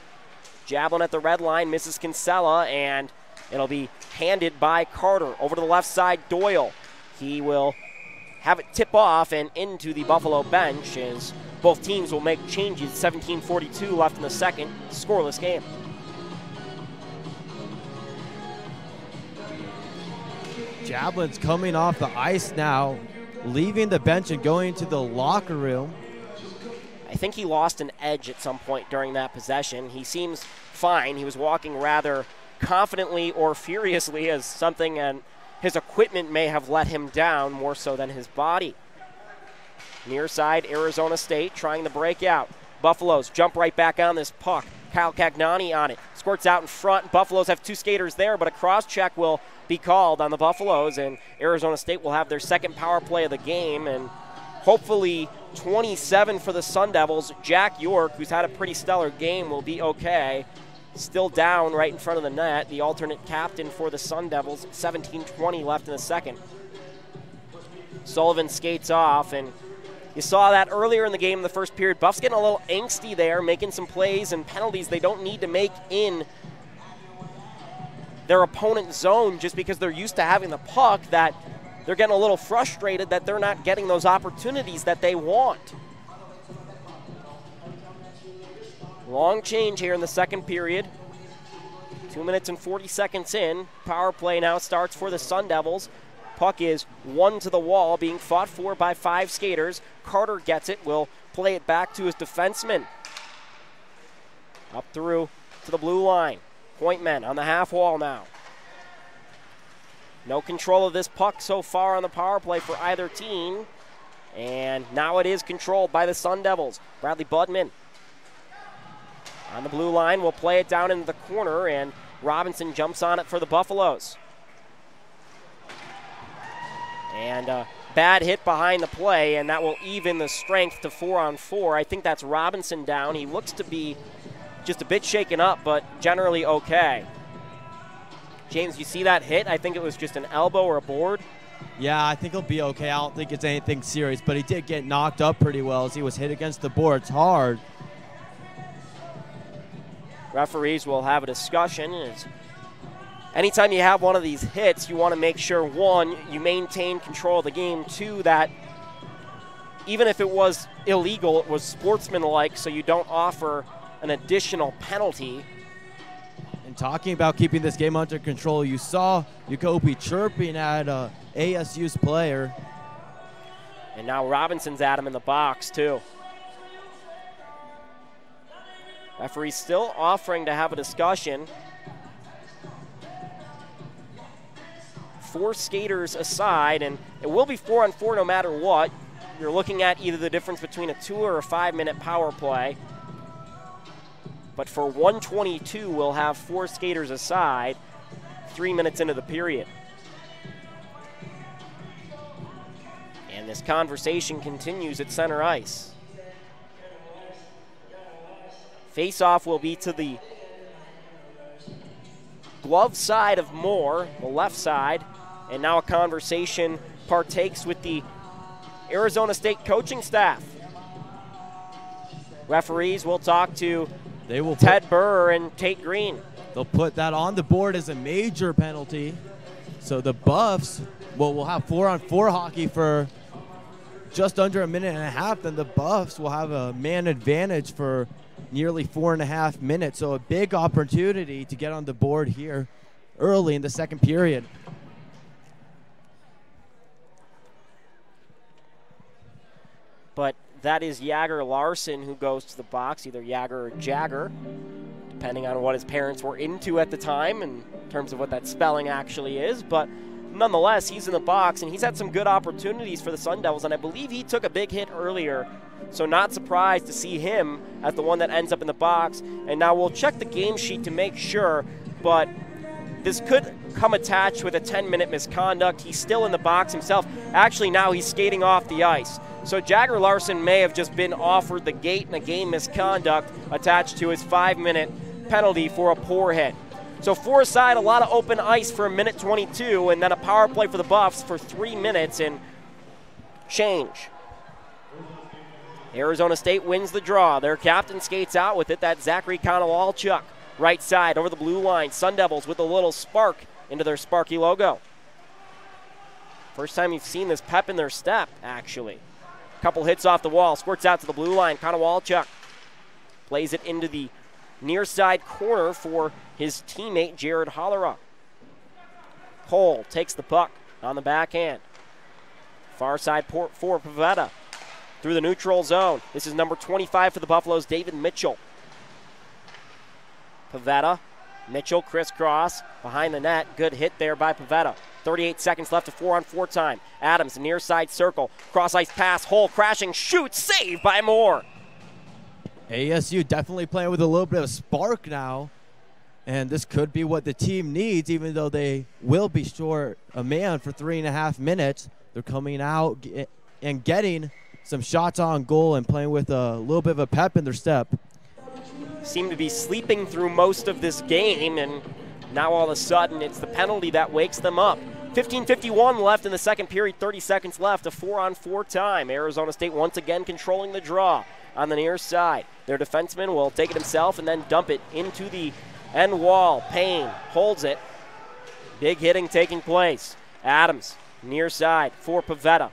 Jablin at the red line misses Kinsella, and it'll be handed by Carter. Over to the left side, Doyle. He will have it tip off and into the Buffalo bench as both teams will make changes. 17:42 left in the second. Scoreless game. Jablin's coming off the ice now, leaving the bench and going to the locker room. I think he lost an edge at some point during that possession. He seems fine. He was walking rather confidently or furiously as something and his equipment may have let him down more so than his body. Near side, Arizona State trying to break out. Buffaloes jump right back on this puck. Kyle Cagnani on it. Squirts out in front. Buffaloes have two skaters there, but a cross check will be called on the Buffaloes, and Arizona State will have their second power play of the game, and hopefully 27 for the Sun Devils. Jack York, who's had a pretty stellar game, will be okay. still down right in front of the net. The alternate captain for the Sun Devils. 17-20 left in the second. Sullivan skates off, and you saw that earlier in the game in the first period. Buffs getting a little angsty there, making some plays and penalties they don't need to make in their opponent's zone just because they're used to having the puck that they're getting a little frustrated that they're not getting those opportunities that they want. Long change here in the second period. Two minutes and 40 seconds in. Power play now starts for the Sun Devils. Puck is won to the wall, being fought for by five skaters. Carter gets it, will play it back to his defenseman. Up through to the blue line. Point men on the half wall now. No control of this puck so far on the power play for either team. And now it is controlled by the Sun Devils. Bradley Budman on the blue line will play it down into the corner, and Robinson jumps on it for the Buffaloes. And a bad hit behind the play, and that will even the strength to four on four. I think that's Robinson down. He looks to be just a bit shaken up, but generally okay. James, you see that hit? I think it was just an elbow or a board. Yeah, I think he'll be okay. I don't think it's anything serious, but he did get knocked up pretty well as he was hit against the boards hard. Referees will have a discussion. As anytime you have one of these hits, you want to make sure one, you maintain control of the game, two, that even if it was illegal, it was sportsmanlike, so you don't offer an additional penalty. And talking about keeping this game under control, you saw Yukopi chirping at uh, ASU's player. And now Robinson's at him in the box, too. Referee still offering to have a discussion. Four skaters aside, and it will be four on four no matter what. You're looking at either the difference between a two or a five minute power play. But for 122, we'll have four skaters aside, three minutes into the period. And this conversation continues at center ice. Face-off will be to the glove side of Moore, the left side. And now a conversation partakes with the Arizona State coaching staff. Referees will talk to they will Ted Burr and Tate Green. They'll put that on the board as a major penalty. So the Buffs well, we'll have four on four hockey for just under a minute and a half. Then the Buffs will have a man advantage for nearly four and a half minutes. So a big opportunity to get on the board here early in the second period. But that is Jagger Larson who goes to the box, either Jagger or Jagger, depending on what his parents were into at the time in terms of what that spelling actually is. But nonetheless, he's in the box and he's had some good opportunities for the Sun Devils, and I believe he took a big hit earlier. So not surprised to see him as the one that ends up in the box. And now we'll check the game sheet to make sure, but this could come attached with a 10-minute misconduct. He's still in the box himself. Actually, now he's skating off the ice. So Jagger Larson may have just been offered the gate and a game misconduct attached to his five-minute penalty for a poor hit. So four side, a lot of open ice for a minute 22, and then a power play for the Buffs for three minutes and change. Arizona State wins the draw. Their captain skates out with it. That Zachary Konowalchuk. Right side over the blue line. Sun Devils with a little spark into their Sparky logo. First time you've seen this pep in their step, actually. Couple hits off the wall. Squirts out to the blue line. Konowalchuk plays it into the near side corner for his teammate Jared Hollera. Cole takes the puck on the backhand. Far side port for Pavada through the neutral zone. This is number 25 for the Buffaloes, David Mitchell. Pavada, Mitchell crisscross behind the net. Good hit there by Pavada. 38 seconds left to four on four time. Adams, near side circle. Cross ice pass, Hull crashing, shoot, saved by Moore. ASU definitely playing with a little bit of spark now. And this could be what the team needs, even though they will be short a man for three and a half minutes. They're coming out and getting some shots on goal and playing with a little bit of a pep in their step. Seemed to be sleeping through most of this game, and now all of a sudden it's the penalty that wakes them up. 15.51 left in the second period, 30 seconds left, a four on four time. Arizona State once again controlling the draw on the near side. Their defenseman will take it himself and then dump it into the end wall. Payne holds it. Big hitting taking place. Adams, near side for Pavada.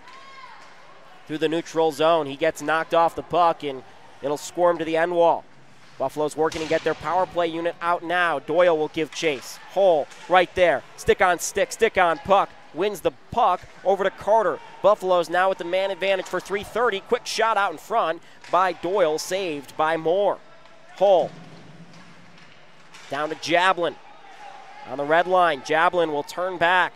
Through the neutral zone. He gets knocked off the puck and it'll squirm to the end wall. Buffalo's working to get their power play unit out now. Doyle will give chase. Hull right there. Stick on stick, stick on puck. Wins the puck over to Carter. Buffalo's now with the man advantage for 330. Quick shot out in front by Doyle, saved by Moore. Hull down to Jablin on the red line. Jablin will turn back,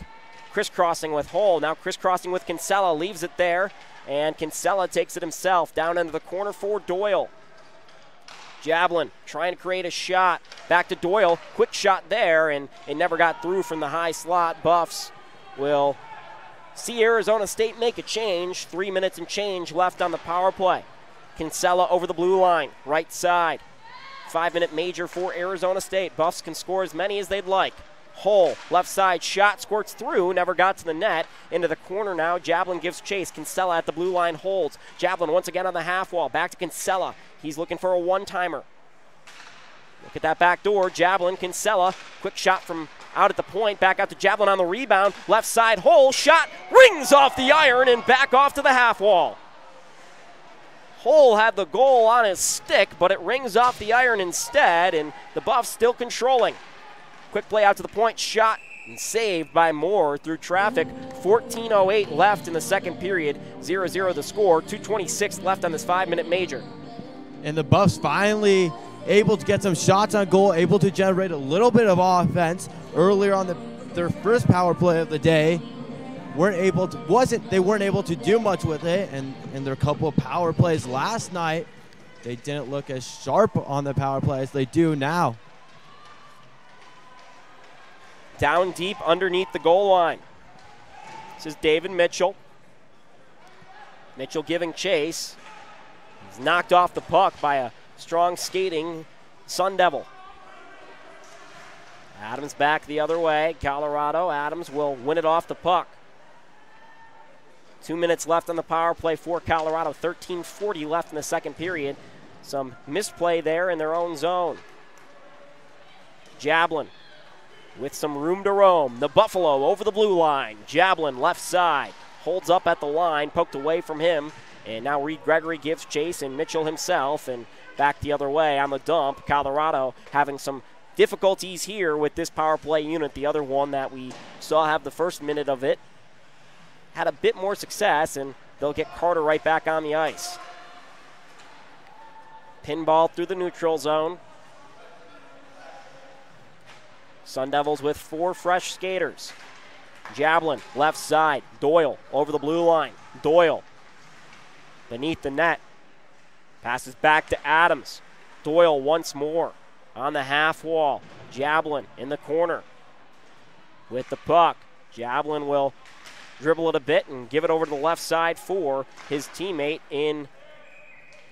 crisscrossing with Hull. Now crisscrossing with Kinsella, leaves it there, and Kinsella takes it himself down into the corner for Doyle. Jablin trying to create a shot. Back to Doyle. Quick shot there, and it never got through from the high slot. Buffs will see Arizona State make a change. Three minutes and change left on the power play. Kinsella over the blue line, right side. Five minute major for Arizona State. Buffs can score as many as they'd like. Hull, left side, shot squirts through, never got to the net. Into the corner now. Jablin gives chase. Kinsella at the blue line holds. Jablin once again on the half wall. Back to Kinsella. He's looking for a one timer. Look at that back door. Jablin, Kinsella. Quick shot from out at the point. Back out to Jablin on the rebound. Left side Hull. Shot rings off the iron and back off to the half wall. Hull had the goal on his stick, but it rings off the iron instead, and the Buffs still controlling. Quick play out to the point, shot and saved by Moore through traffic. 14.08 left in the second period, 0 0 the score, 2.26 left on this five minute major. And the Buffs finally able to get some shots on goal, able to generate a little bit of offense earlier on the, their first power play of the day. Weren't able to wasn't they weren't able to do much with it, and in their couple of power plays last night, they didn't look as sharp on the power play as they do now. Down deep underneath the goal line. This is David Mitchell. Mitchell giving chase. He's knocked off the puck by a strong skating Sun Devil. Adams back the other way. Colorado. Adams will win it off the puck. Two minutes left on the power play for Colorado. 13:40 left in the second period. Some misplay there in their own zone. Jablin with some room to roam. The Buffalo over the blue line. Jablin left side. Holds up at the line, poked away from him. And now Reed Gregory gives chase and Mitchell himself and back the other way on the dump. Colorado having some difficulties here with this power play unit. The other one that we saw have the first minute of it had a bit more success, and they'll get Carter right back on the ice. Pinball through the neutral zone. Sun Devils with four fresh skaters. Jablin, left side. Doyle over the blue line. Doyle beneath the net. Passes back to Adams. Doyle once more on the half wall. Jablin in the corner with the puck. Jablin will dribble it a bit and give it over to the left side for his teammate in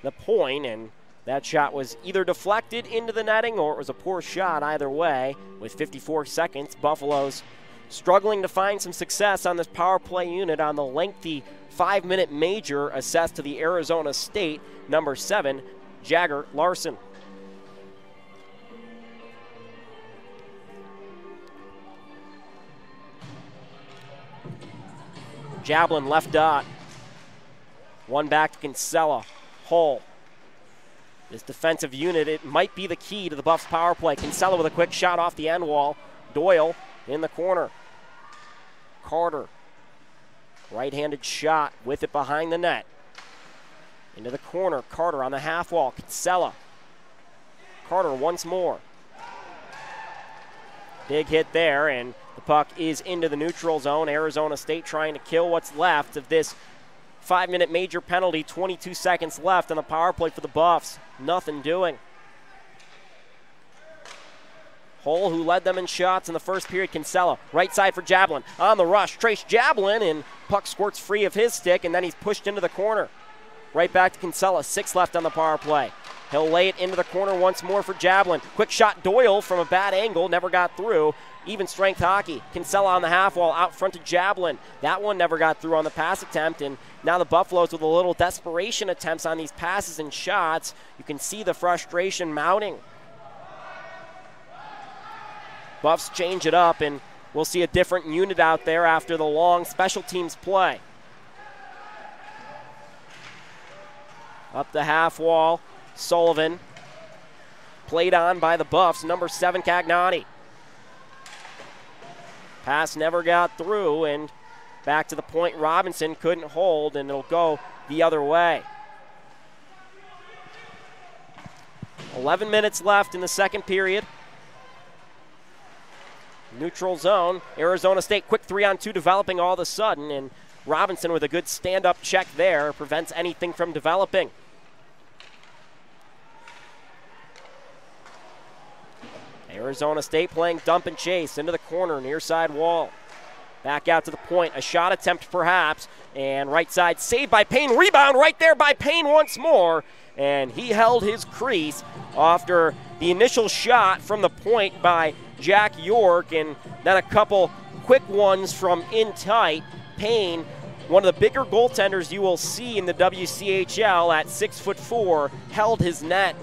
the point, and that shot was either deflected into the netting or it was a poor shot either way. With 54 seconds, Buffalo's struggling to find some success on this power play unit on the lengthy five minute major assessed to the Arizona State number seven, Jagger Larson. Jablin left dot. One back to Kinsella. Hull. This defensive unit, it might be the key to the Buffs power play. Kinsella with a quick shot off the end wall. Doyle in the corner. Carter. Right handed shot with it behind the net. Into the corner. Carter on the half wall. Kinsella. Carter once more. Big hit there, and the puck is into the neutral zone. Arizona State trying to kill what's left of this five minute major penalty. 22 seconds left on the power play for the Buffs. Nothing doing. Hull, who led them in shots in the first period, Kinsella. Right side for Jablin. On the rush, Trace Jablin, and puck squirts free of his stick, and then he's pushed into the corner. Right back to Kinsella. Six left on the power play. He'll lay it into the corner once more for Jablin. Quick shot Doyle from a bad angle, never got through. Even strength hockey. Kinsella on the half wall out front to Jablin. That one never got through on the pass attempt, and now the Buffaloes with a little desperation attempts on these passes and shots. You can see the frustration mounting. Buffs change it up, and we'll see a different unit out there after the long special teams play. Up the half wall, Sullivan. Played on by the Buffs, number seven, Cagnani. Pass never got through, and back to the point. Robinson couldn't hold, and it'll go the other way. 11 minutes left in the second period. Neutral zone. Arizona State quick three on two developing all of a sudden, and Robinson with a good stand up check there prevents anything from developing. Arizona State playing dump and chase into the corner, near side wall. Back out to the point, a shot attempt perhaps, and right side saved by Payne. Rebound right there by Payne once more, and he held his crease after the initial shot from the point by Jack York, and then a couple quick ones from in tight. Payne, one of the bigger goaltenders you will see in the WCHL at six foot four, held his net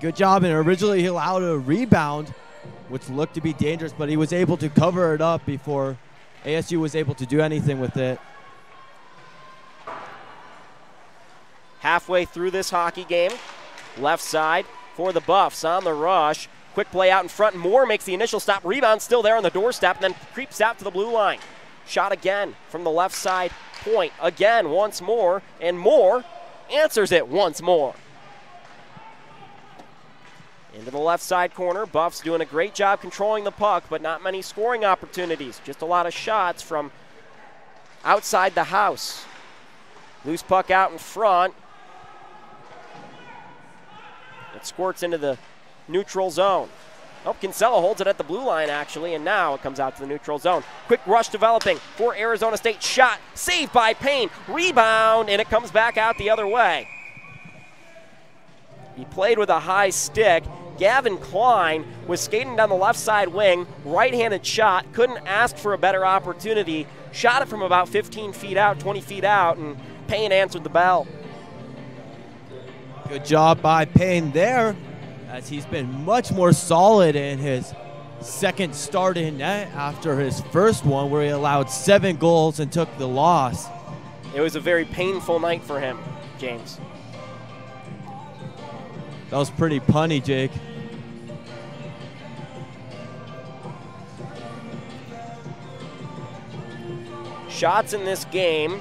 Good job, and originally he allowed a rebound, which looked to be dangerous, but he was able to cover it up before ASU was able to do anything with it. Halfway through this hockey game, left side for the Buffs on the rush. Quick play out in front. Moore makes the initial stop. Rebound still there on the doorstep, and then creeps out to the blue line. Shot again from the left side point. Again, once more, and Moore answers it once more. Into the left side corner. Buffs doing a great job controlling the puck, but not many scoring opportunities. Just a lot of shots from outside the house. Loose puck out in front. It squirts into the neutral zone. Oh, Kinsella holds it at the blue line, actually, and now it comes out to the neutral zone. Quick rush developing for Arizona State. Shot, saved by Payne. Rebound, and it comes back out the other way. He played with a high stick. Gavin Klein was skating down the left side wing, right handed shot, couldn't ask for a better opportunity. Shot it from about 15 feet out, 20 feet out, and Payne answered the bell. Good job by Payne there, as he's been much more solid in his second start in net after his first one, where he allowed seven goals and took the loss. It was a very painful night for him, James. That was pretty punny, Jake. Shots in this game.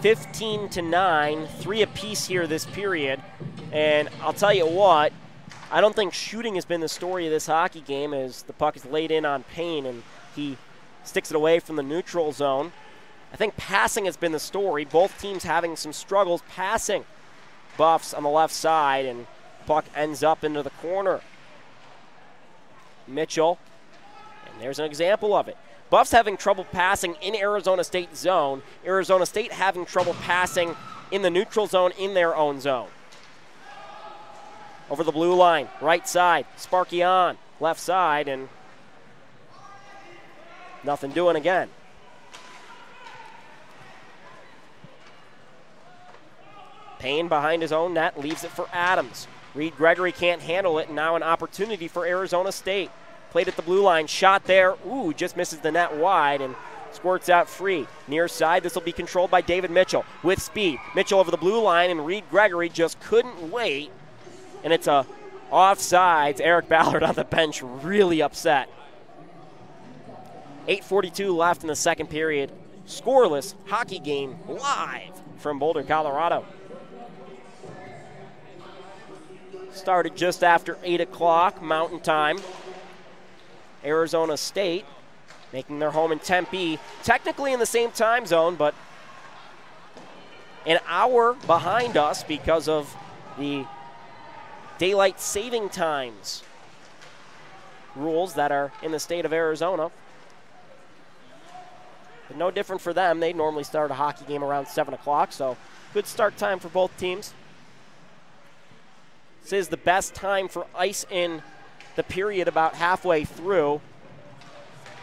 Fifteen to nine, three apiece here this period, and I'll tell you what, I don't think shooting has been the story of this hockey game as the puck is laid in on Payne and he sticks it away from the neutral zone. I think passing has been the story. Both teams having some struggles passing. Buffs on the left side, and puck ends up into the corner. Mitchell, and there's an example of it. Buffs having trouble passing in Arizona State zone. Arizona State having trouble passing in the neutral zone in their own zone. Over the blue line, right side, Sparky on, left side, and nothing doing again. Payne behind his own net leaves it for Adams. Reed Gregory can't handle it, and now an opportunity for Arizona State. Played at the blue line, shot there. Ooh, just misses the net wide and squirts out free. Near side, this will be controlled by David Mitchell with speed. Mitchell over the blue line, and Reed Gregory just couldn't wait. And it's a offsides. Eric Ballard on the bench really upset. 8.42 left in the second period. Scoreless hockey game live from Boulder, Colorado. Started just after 8 o'clock Mountain Time. Arizona State making their home in Tempe, technically in the same time zone, but an hour behind us because of the daylight saving times rules that are in the state of Arizona. But no different for them. They normally start a hockey game around 7 o'clock, so good start time for both teams. This is the best time for ice in the period about halfway through.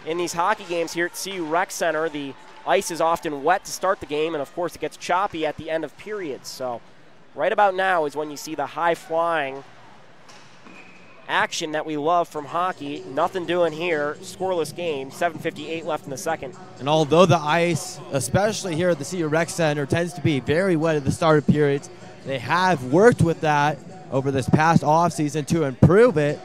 In these hockey games here at CU Rec Center, the ice is often wet to start the game, and of course, it gets choppy at the end of periods. So, right about now is when you see the high flying action that we love from hockey. Nothing doing here. Scoreless game. 7:58 left in the second. And although the ice, especially here at the CU Rec Center, tends to be very wet at the start of periods, they have worked with that over this past offseason to improve it,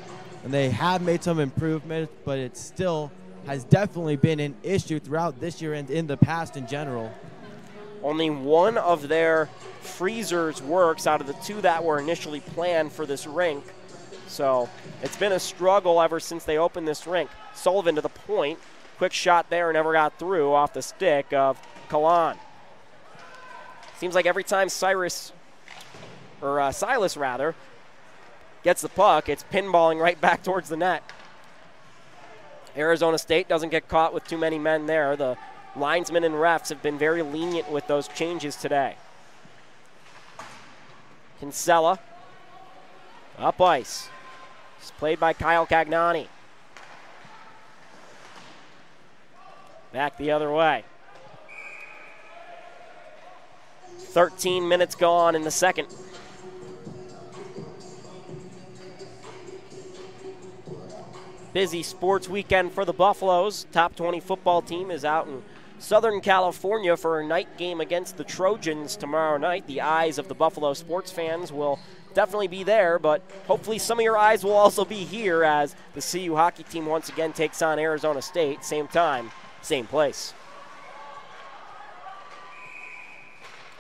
and they have made some improvements, but it still has definitely been an issue throughout this year and in the past in general. Only one of their freezers works out of the two that were initially planned for this rink. So it's been a struggle ever since they opened this rink. Sullivan to the point. Quick shot there, never got through off the stick of Kalan. Seems like every time Cyrus, or uh, Silas rather, gets the puck, it's pinballing right back towards the net. Arizona State doesn't get caught with too many men there. The linesmen and refs have been very lenient with those changes today. Kinsella up ice. It's played by Kyle Cagnani. Back the other way. 13 minutes gone in the second. Busy sports weekend for the Buffaloes. Top 20 football team is out in Southern California for a night game against the Trojans tomorrow night. The eyes of the Buffalo sports fans will definitely be there, but hopefully some of your eyes will also be here as the CU hockey team once again takes on Arizona State. Same time, same place.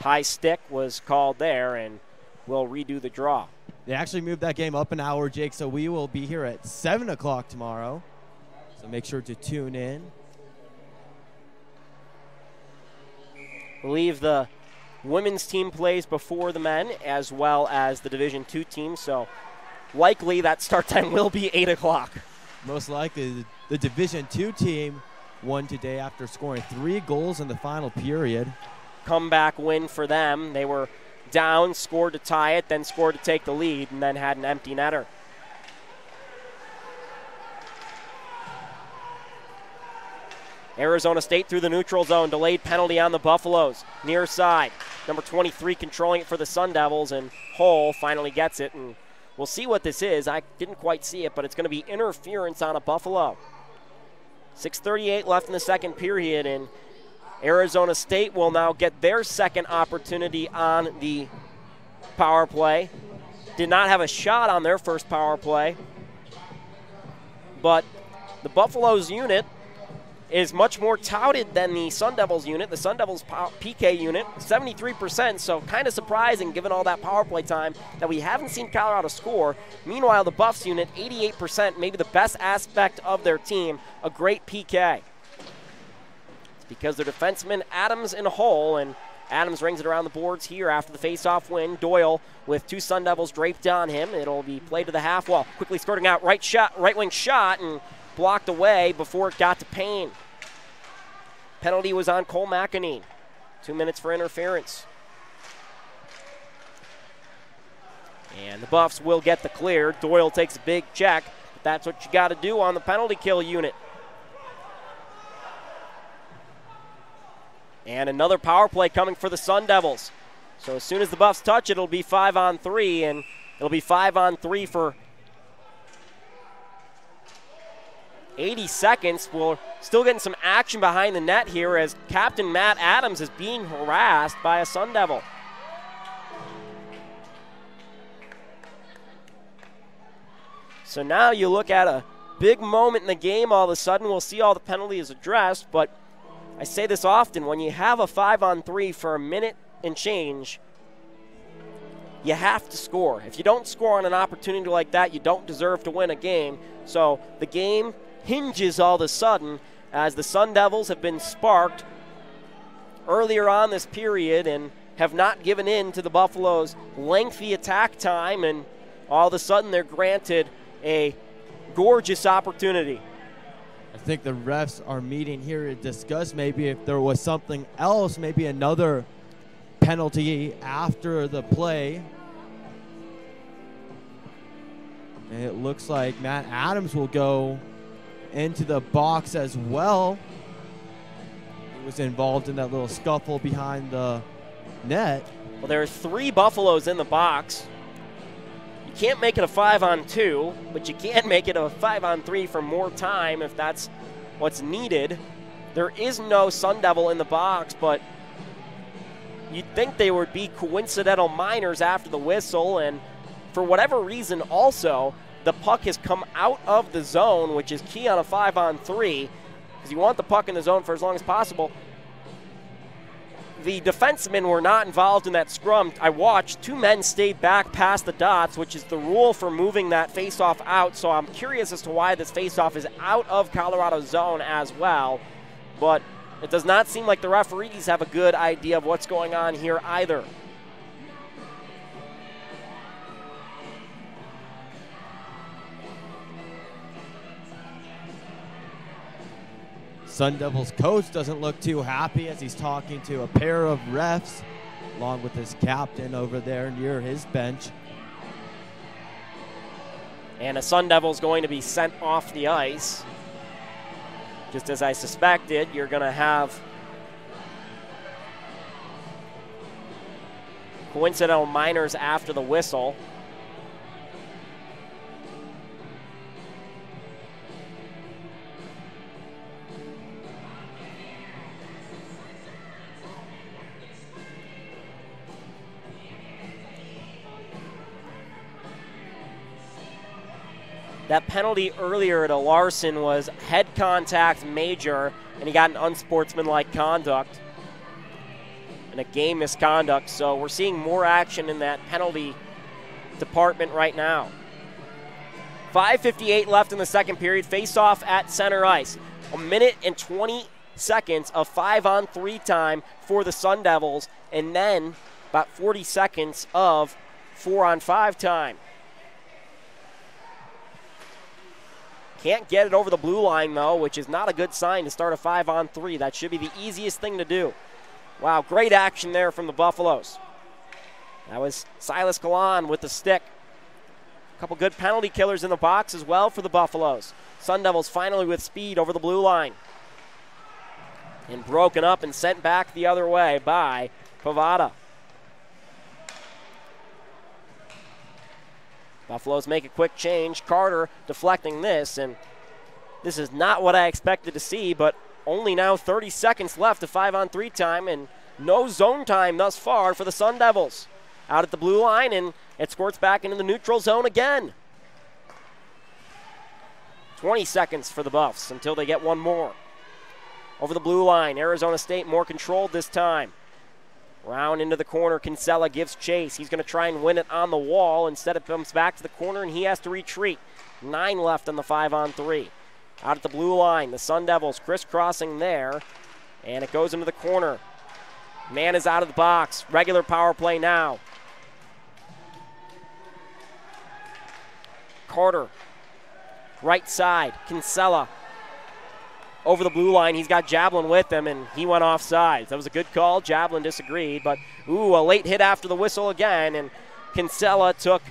High stick was called there, and we'll redo the draw. They actually moved that game up an hour, Jake, so we will be here at 7 o'clock tomorrow. So make sure to tune in. believe the women's team plays before the men as well as the Division two team, so likely that start time will be 8 o'clock. Most likely, the Division two team won today after scoring three goals in the final period. Comeback win for them. They were down, scored to tie it, then scored to take the lead, and then had an empty netter. Arizona State through the neutral zone. Delayed penalty on the Buffaloes. Near side. Number 23 controlling it for the Sun Devils, and Hull finally gets it. And we'll see what this is. I didn't quite see it, but it's going to be interference on a Buffalo. 6.38 left in the second period, and Arizona State will now get their second opportunity on the power play. Did not have a shot on their first power play, but the Buffaloes unit is much more touted than the Sun Devils unit. The Sun Devils PK unit, 73%, so kind of surprising given all that power play time that we haven't seen Colorado score. Meanwhile, the Buffs unit, 88%, maybe the best aspect of their team, a great PK. Because their defensemen, Adams and Hull, and Adams rings it around the boards here after the face-off win. Doyle with two Sun Devils draped on him. It'll be played to the half wall. Quickly skirting out right shot, right wing shot, and blocked away before it got to Payne. Penalty was on Cole McEnany. Two minutes for interference. And the Buffs will get the clear. Doyle takes a big check, but that's what you got to do on the penalty kill unit. And another power play coming for the Sun Devils. So as soon as the Buffs touch it, it'll be five on three, and it'll be five on three for 80 seconds. We're still getting some action behind the net here as Captain Matt Adams is being harassed by a Sun Devil. So now you look at a big moment in the game. All of a sudden, we'll see all the penalties addressed. But I say this often when you have a five on three for a minute and change, you have to score. If you don't score on an opportunity like that, you don't deserve to win a game. So the game hinges all of a sudden as the Sun Devils have been sparked earlier on this period and have not given in to the Buffaloes' lengthy attack time, and all of a sudden they're granted a gorgeous opportunity. I think the refs are meeting here to discuss maybe if there was something else, maybe another penalty after the play. And it looks like Matt Adams will go into the box as well. He was involved in that little scuffle behind the net. Well, there are three Buffaloes in the box. Can't make it a five on two, but you can [laughs] make it a five on three for more time if that's what's needed. There is no Sun Devil in the box, but you'd think they would be coincidental minors after the whistle, and for whatever reason, also, the puck has come out of the zone, which is key on a five on three, because you want the puck in the zone for as long as possible the defensemen were not involved in that scrum. I watched two men stayed back past the dots, which is the rule for moving that faceoff out. So I'm curious as to why this faceoff is out of Colorado's zone as well. But it does not seem like the referees have a good idea of what's going on here either. Sun Devils coach doesn't look too happy as he's talking to a pair of refs along with his captain over there near his bench. And a Sun Devil's going to be sent off the ice. Just as I suspected, you're going to have coincidental minors after the whistle. That penalty earlier to Larson was head contact major, and he got an unsportsmanlike conduct and a game misconduct. So we're seeing more action in that penalty department right now. 5.58 left in the second period. Face off at center ice. A minute and 20 seconds of five on three time for the Sun Devils, and then about 40 seconds of four on five time. Can't get it over the blue line, though, which is not a good sign to start a five on three. That should be the easiest thing to do. Wow, great action there from the Buffaloes. That was Silas Kalan with the stick. A couple good penalty killers in the box as well for the Buffaloes. Sun Devils finally with speed over the blue line. And broken up and sent back the other way by Pavada. Buffaloes make a quick change. Carter deflecting this, and this is not what I expected to see, but only now 30 seconds left of five on three time, and no zone time thus far for the Sun Devils. Out at the blue line, and it squirts back into the neutral zone again. 20 seconds for the Buffs until they get one more. Over the blue line, Arizona State more controlled this time. Round into the corner. Kinsella gives chase. He's going to try and win it on the wall. Instead, it comes back to the corner, and he has to retreat. Nine left on the five on three. Out at the blue line, the Sun Devils crisscrossing there, and it goes into the corner. Man is out of the box. Regular power play now. Carter, right side. Kinsella over the blue line. He's got Jablin with him, and he went offside. That was a good call. Jablin disagreed, but ooh, a late hit after the whistle again, and Kinsella took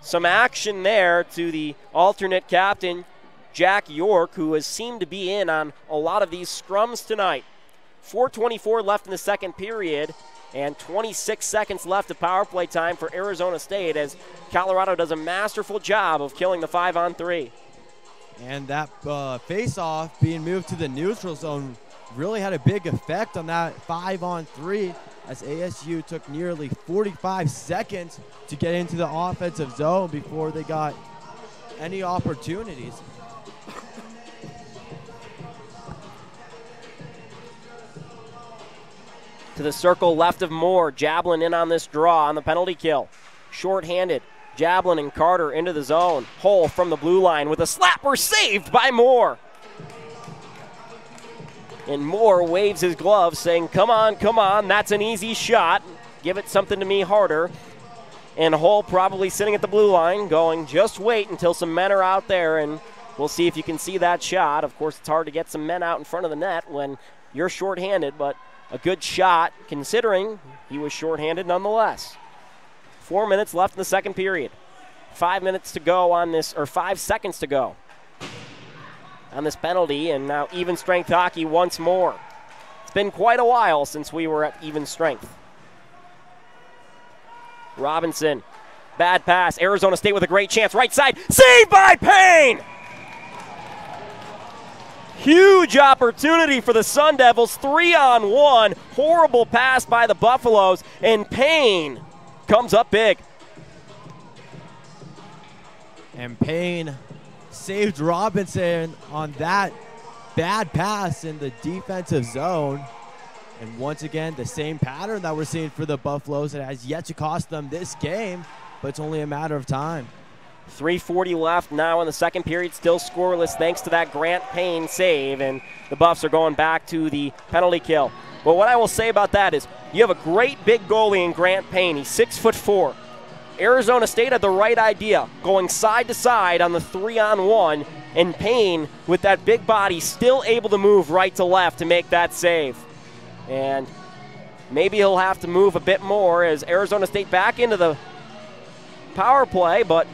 some action there to the alternate captain, Jack York, who has seemed to be in on a lot of these scrums tonight. 4.24 left in the second period, and 26 seconds left of power play time for Arizona State as Colorado does a masterful job of killing the five on three. And that uh, face-off being moved to the neutral zone really had a big effect on that five on three as ASU took nearly 45 seconds to get into the offensive zone before they got any opportunities. to the circle left of Moore. Jablin in on this draw on the penalty kill. Short-handed. Jablin and Carter into the zone. Hull from the blue line with a slapper saved by Moore. And Moore waves his glove saying, Come on, come on, that's an easy shot. Give it something to me harder. And Hull probably sitting at the blue line going, Just wait until some men are out there and We'll see if you can see that shot. Of course, it's hard to get some men out in front of the net when you're shorthanded, but a good shot considering he was shorthanded nonetheless. Four minutes left in the second period. Five minutes to go on this, or five seconds to go on this penalty, and now even strength hockey once more. It's been quite a while since we were at even strength. Robinson, bad pass. Arizona State with a great chance. Right side, saved by Payne! Huge opportunity for the Sun Devils. Three on one. Horrible pass by the Buffaloes, and Payne comes up big. And Payne saved Robinson on that bad pass in the defensive zone. And once again, the same pattern that we're seeing for the Buffaloes. It has yet to cost them this game, but it's only a matter of time. 340 left now in the second period, still scoreless thanks to that Grant Payne save, and the Buffs are going back to the penalty kill. But what I will say about that is you have a great big goalie in Grant Payne. He's six foot four. Arizona State had the right idea, going side to side on the three on one, and Payne, with that big body, still able to move right to left to make that save. And maybe he'll have to move a bit more as Arizona State back into the power play, but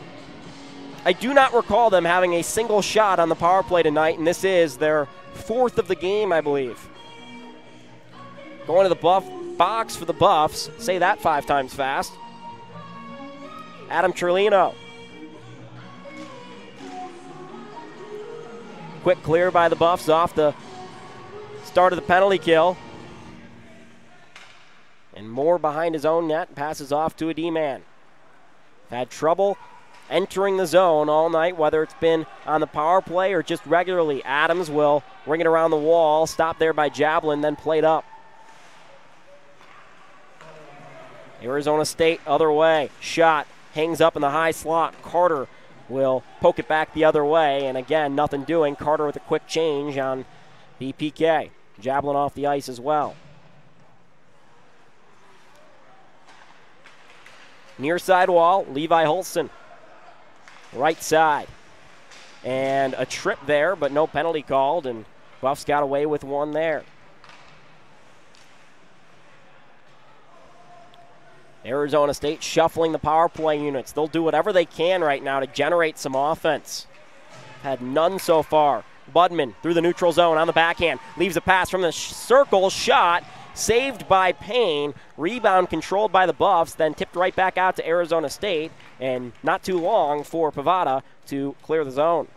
I do not recall them having a single shot on the power play tonight, and this is their fourth of the game, I believe. Going to the buff box for the Buffs. Say that five times fast. Adam Trulino. Quick clear by the Buffs off the start of the penalty kill. And Moore behind his own net passes off to a D man. Had trouble entering the zone all night, whether it's been on the power play or just regularly. Adams will ring it around the wall, stop there by Jablin, then played up. Arizona State, other way. Shot hangs up in the high slot. Carter will poke it back the other way, and again, nothing doing. Carter with a quick change on the PK. Jablin off the ice as well. Near side wall, Levi Holson. Right side. And a trip there, but no penalty called, and Buffs got away with one there. Arizona State shuffling the power play units. They'll do whatever they can right now to generate some offense. Had none so far. Budman through the neutral zone on the backhand. Leaves a pass from the sh- circle. Shot saved by Payne. Rebound controlled by the Buffs, then tipped right back out to Arizona State. And not too long for Pavada to clear the zone.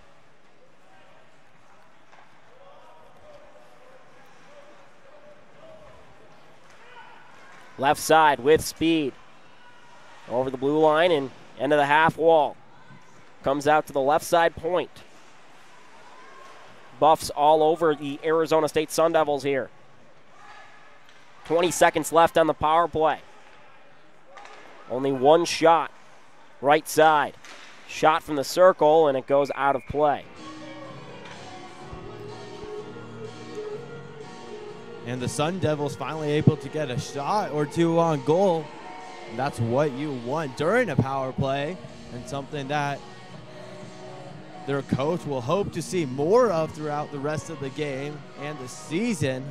Left side with speed. Over the blue line and end of the half wall. Comes out to the left side point. Buffs all over the Arizona State Sun Devils here. 20 seconds left on the power play. Only one shot. Right side. Shot from the circle, and it goes out of play. And the Sun Devils finally able to get a shot or two on goal. And that's what you want during a power play, and something that their coach will hope to see more of throughout the rest of the game and the season.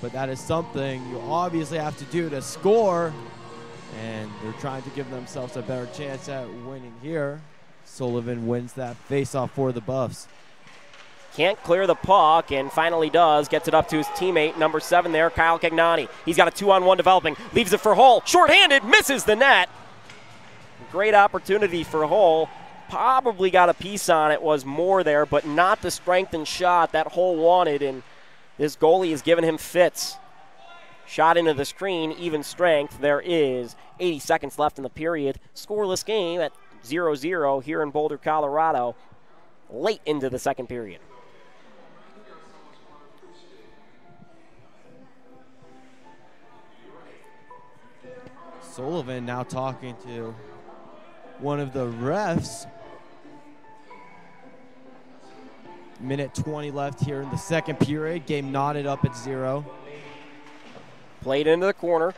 But that is something you obviously have to do to score, and they're trying to give themselves a better chance at winning here. Sullivan wins that face-off for the Buffs. Can't clear the puck and finally does. Gets it up to his teammate, number seven there, Kyle Cagnani. He's got a two on one developing. Leaves it for Hull. Shorthanded, misses the net. Great opportunity for Hull. Probably got a piece on it, was more there, but not the strength and shot that Hull wanted. And this goalie has given him fits. Shot into the screen, even strength. There is 80 seconds left in the period. Scoreless game at 0 0 here in Boulder, Colorado, late into the second period. Sullivan now talking to one of the refs. Minute 20 left here in the second period. Game knotted up at zero. Played into the corner.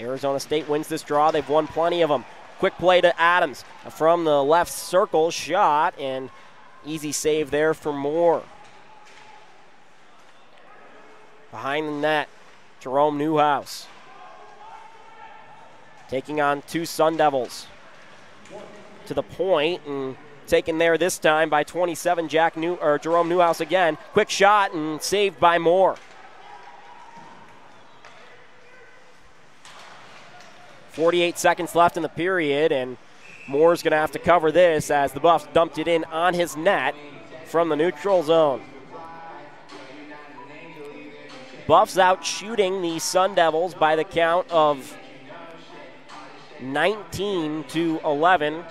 Arizona State wins this draw. They've won plenty of them. Quick play to Adams from the left circle shot and easy save there for Moore. Behind the net, Jerome Newhouse taking on two Sun Devils to the point and taken there this time by 27 Jack New or Jerome Newhouse again. Quick shot and saved by Moore. Forty-eight seconds left in the period, and Moore's going to have to cover this as the Buffs dumped it in on his net from the neutral zone. Buffs out shooting the Sun Devils by the count of 19 to 11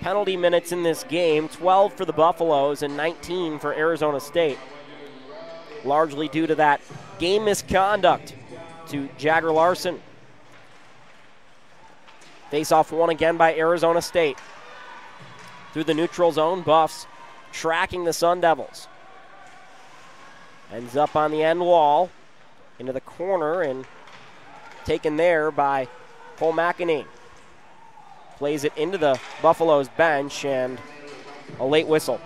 penalty minutes in this game 12 for the Buffaloes and 19 for Arizona State. Largely due to that game misconduct to Jagger Larson. Face off won again by Arizona State. Through the neutral zone, Buffs tracking the Sun Devils. Ends up on the end wall into the corner and taken there by Cole McEnany plays it into the Buffaloes bench and a late whistle.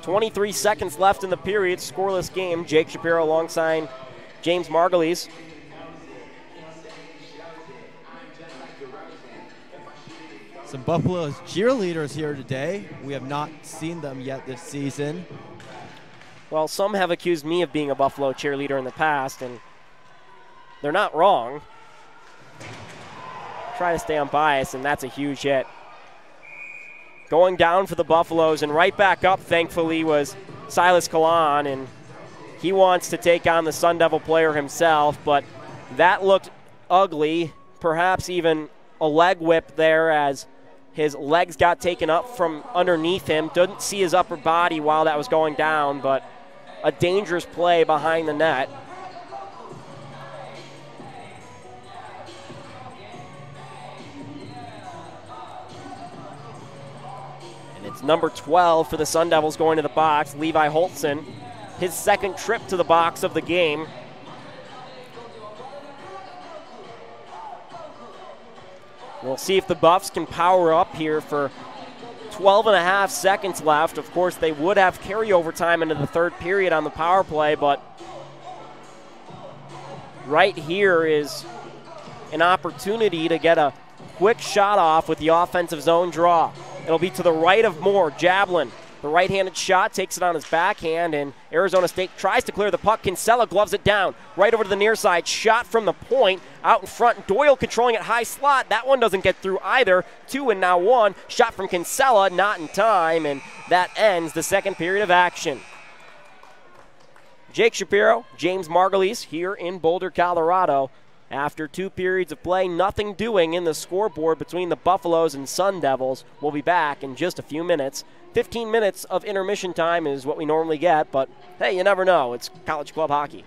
23 seconds left in the period, scoreless game. Jake Shapiro alongside James Margulies. Some Buffaloes cheerleaders here today. We have not seen them yet this season. Well, some have accused me of being a Buffalo cheerleader in the past, and they're not wrong try to stay unbiased, and that's a huge hit. Going down for the Buffaloes and right back up, thankfully, was Silas Kalan, and he wants to take on the Sun Devil player himself, but that looked ugly, perhaps even a leg whip there as his legs got taken up from underneath him. Didn't see his upper body while that was going down, but a dangerous play behind the net. Number 12 for the Sun Devils going to the box, Levi Holtzen. His second trip to the box of the game. We'll see if the Buffs can power up here for 12 and a half seconds left. Of course, they would have carryover time into the third period on the power play, but right here is an opportunity to get a quick shot off with the offensive zone draw. It'll be to the right of Moore. Jablin, the right handed shot, takes it on his backhand, and Arizona State tries to clear the puck. Kinsella gloves it down right over to the near side. Shot from the point out in front. Doyle controlling it high slot. That one doesn't get through either. Two and now one. Shot from Kinsella, not in time, and that ends the second period of action. Jake Shapiro, James Margulies here in Boulder, Colorado. After two periods of play, nothing doing in the scoreboard between the Buffaloes and Sun Devils. We'll be back in just a few minutes. 15 minutes of intermission time is what we normally get, but hey, you never know. It's college club hockey.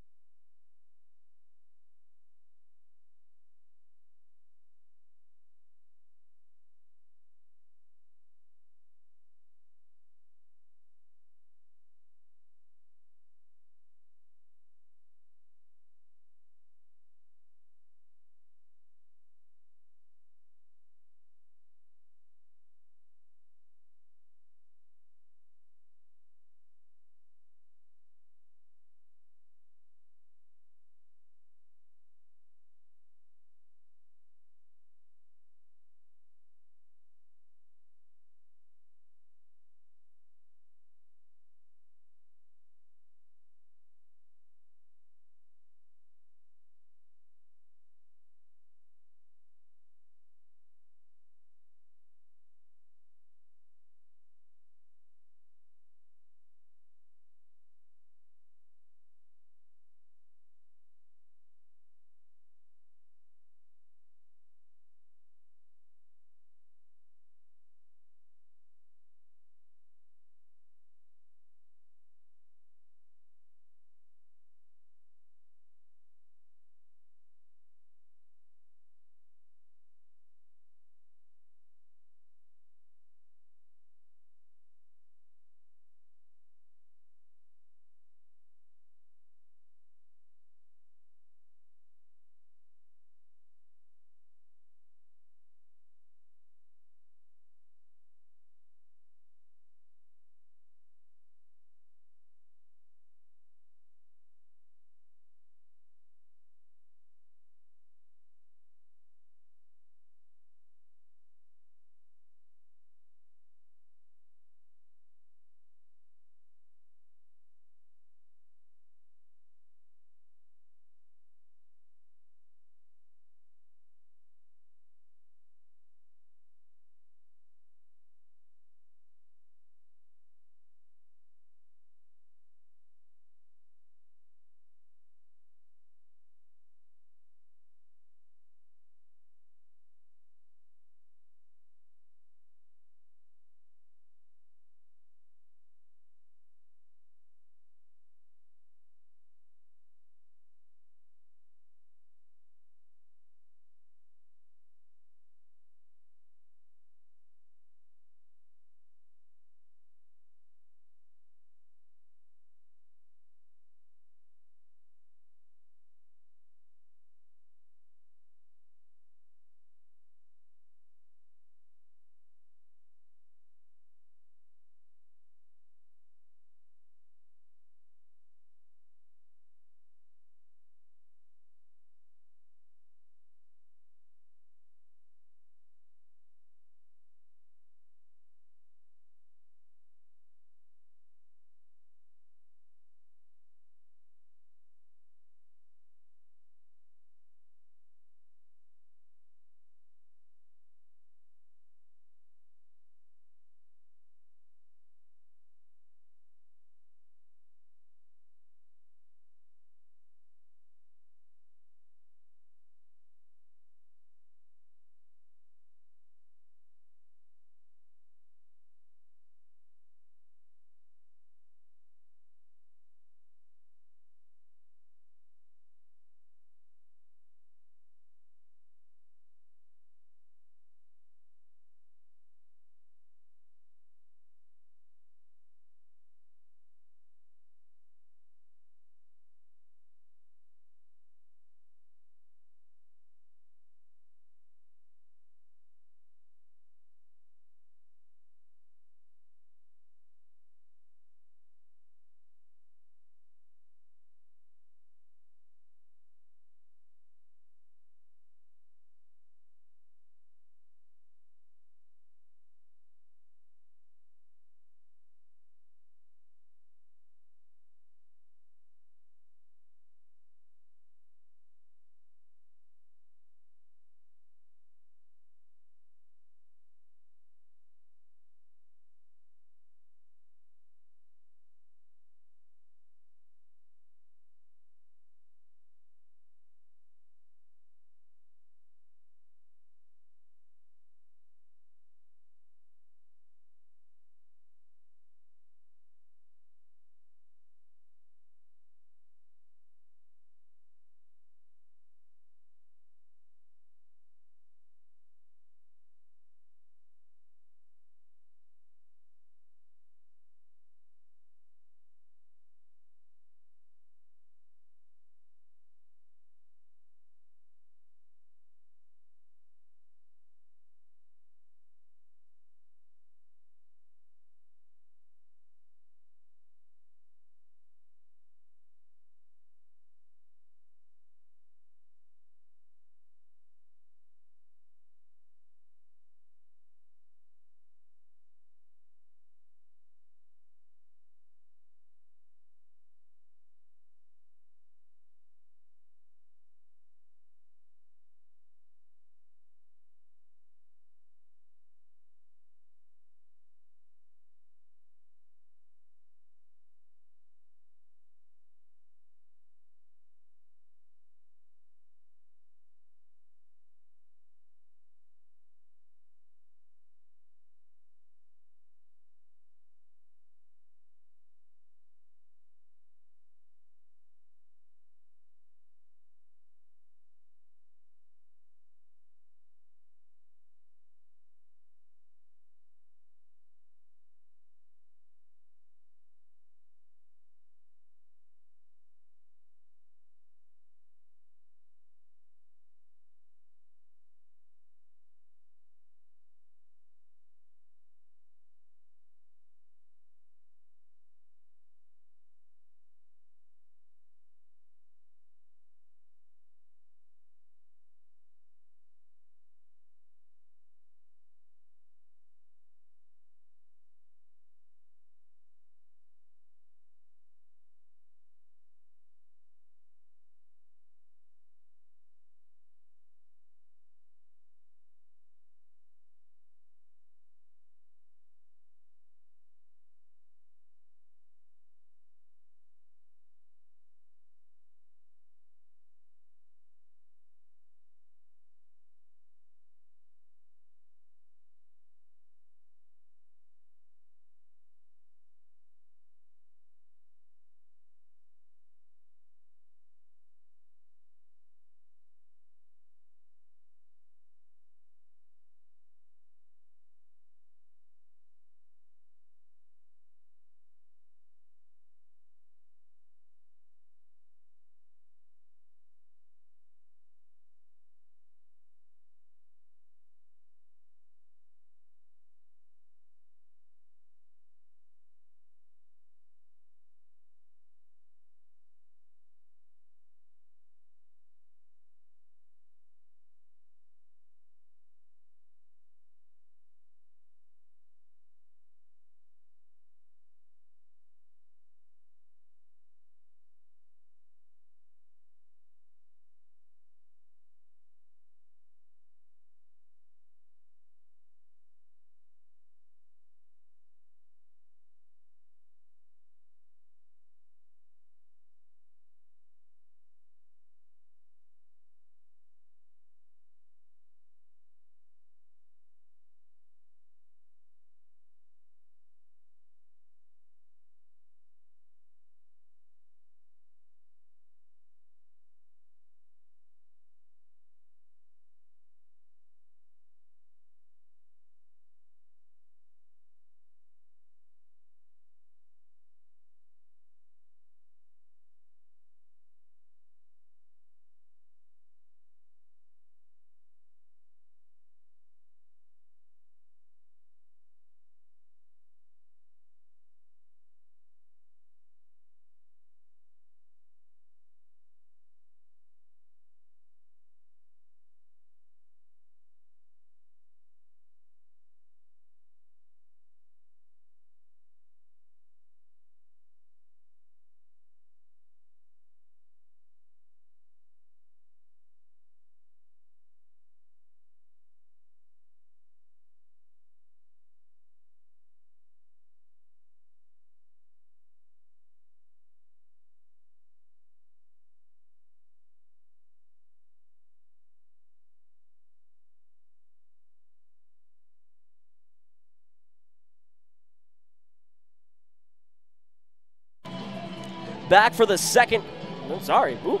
Back for the second. Oh, sorry. Ooh.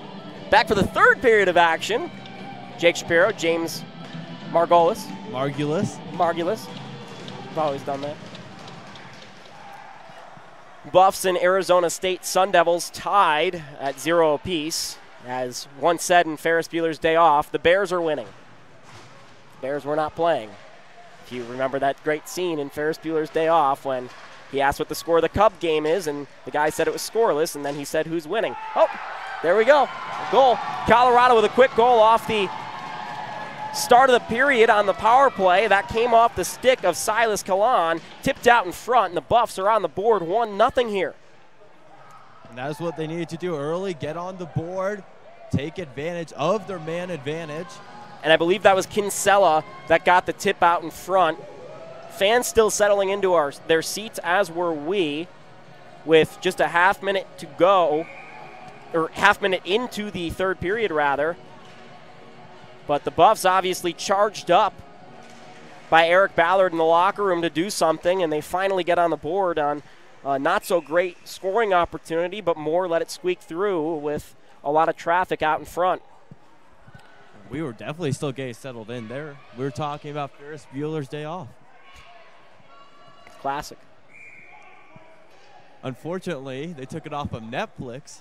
Back for the third period of action. Jake Shapiro, James Margolis. Margulis. Margulis. I've always done that. Buffs and Arizona State Sun Devils tied at zero apiece. As once said in Ferris Bueller's Day Off, the Bears are winning. The Bears were not playing. If you remember that great scene in Ferris Bueller's Day Off when he asked what the score of the Cub game is, and the guy said it was scoreless, and then he said who's winning. Oh, there we go. Goal. Colorado with a quick goal off the start of the period on the power play. That came off the stick of Silas Kalan, tipped out in front, and the Buffs are on the board 1 nothing here. And that's what they needed to do early get on the board, take advantage of their man advantage. And I believe that was Kinsella that got the tip out in front. Fans still settling into our their seats, as were we, with just a half minute to go, or half minute into the third period, rather. But the Buffs obviously charged up by Eric Ballard in the locker room to do something, and they finally get on the board on a not so great scoring opportunity, but more let it squeak through with a lot of traffic out in front. We were definitely still getting settled in there. We were talking about Ferris Bueller's Day Off. Classic. Unfortunately, they took it off of Netflix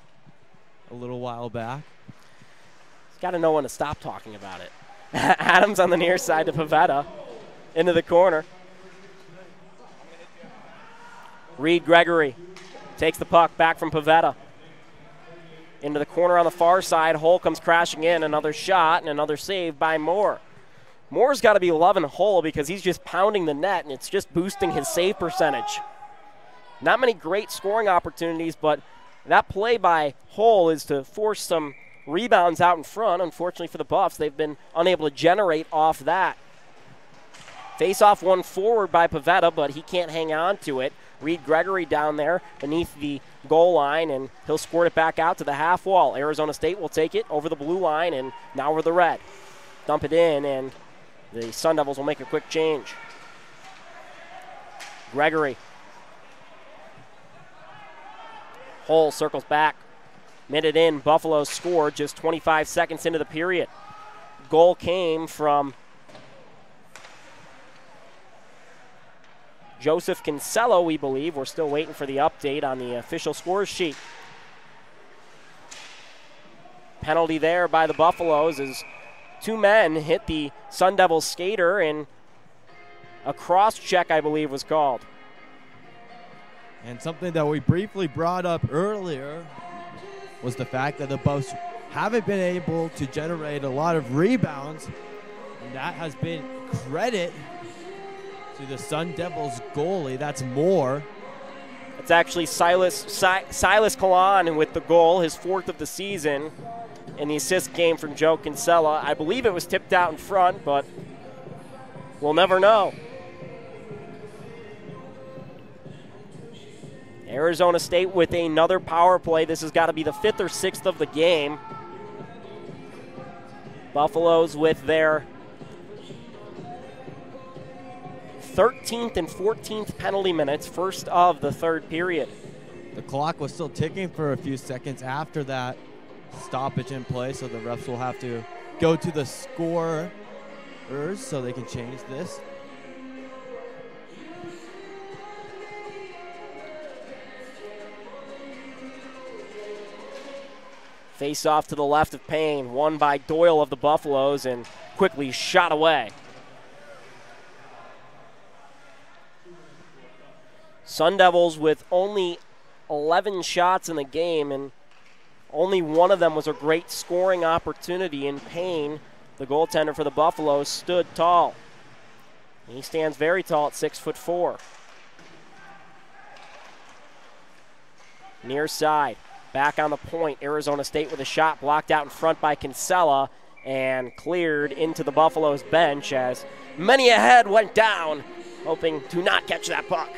a little while back. He's got to know when to stop talking about it. [laughs] Adams on the near side to Pavada into the corner. Reed Gregory takes the puck back from Pavada. Into the corner on the far side. Hull comes crashing in. Another shot and another save by Moore. Moore's got to be loving Hull because he's just pounding the net and it's just boosting his save percentage. Not many great scoring opportunities, but that play by Hull is to force some rebounds out in front. Unfortunately for the Buffs, they've been unable to generate off that. Face off won forward by Pavada, but he can't hang on to it. Reed Gregory down there beneath the goal line, and he'll squirt it back out to the half wall. Arizona State will take it over the blue line, and now we're the red. Dump it in, and the Sun Devils will make a quick change. Gregory. Hull circles back. Minute in, Buffalo scored just 25 seconds into the period. Goal came from Joseph Kinsella, we believe. We're still waiting for the update on the official scores sheet. Penalty there by the Buffaloes as two men hit the Sun Devils skater and a cross check, I believe, was called. And something that we briefly brought up earlier was the fact that the Buffs haven't been able to generate a lot of rebounds. And that has been credit to the Sun Devils goalie. That's more. It's actually Silas si- Silas Kalan with the goal, his fourth of the season, and the assist game from Joe Kinsella. I believe it was tipped out in front, but we'll never know. Arizona State with another power play. This has got to be the fifth or sixth of the game. Buffaloes with their 13th and 14th penalty minutes, first of the third period. The clock was still ticking for a few seconds after that stoppage in play, so the refs will have to go to the scorers so they can change this. Face off to the left of Payne, won by Doyle of the Buffaloes, and quickly shot away. Sun Devils with only 11 shots in the game, and only one of them was a great scoring opportunity. In Payne, the goaltender for the Buffaloes, stood tall. He stands very tall at six foot four. Near side, back on the point. Arizona State with a shot blocked out in front by Kinsella and cleared into the Buffaloes bench as many ahead went down, hoping to not catch that puck.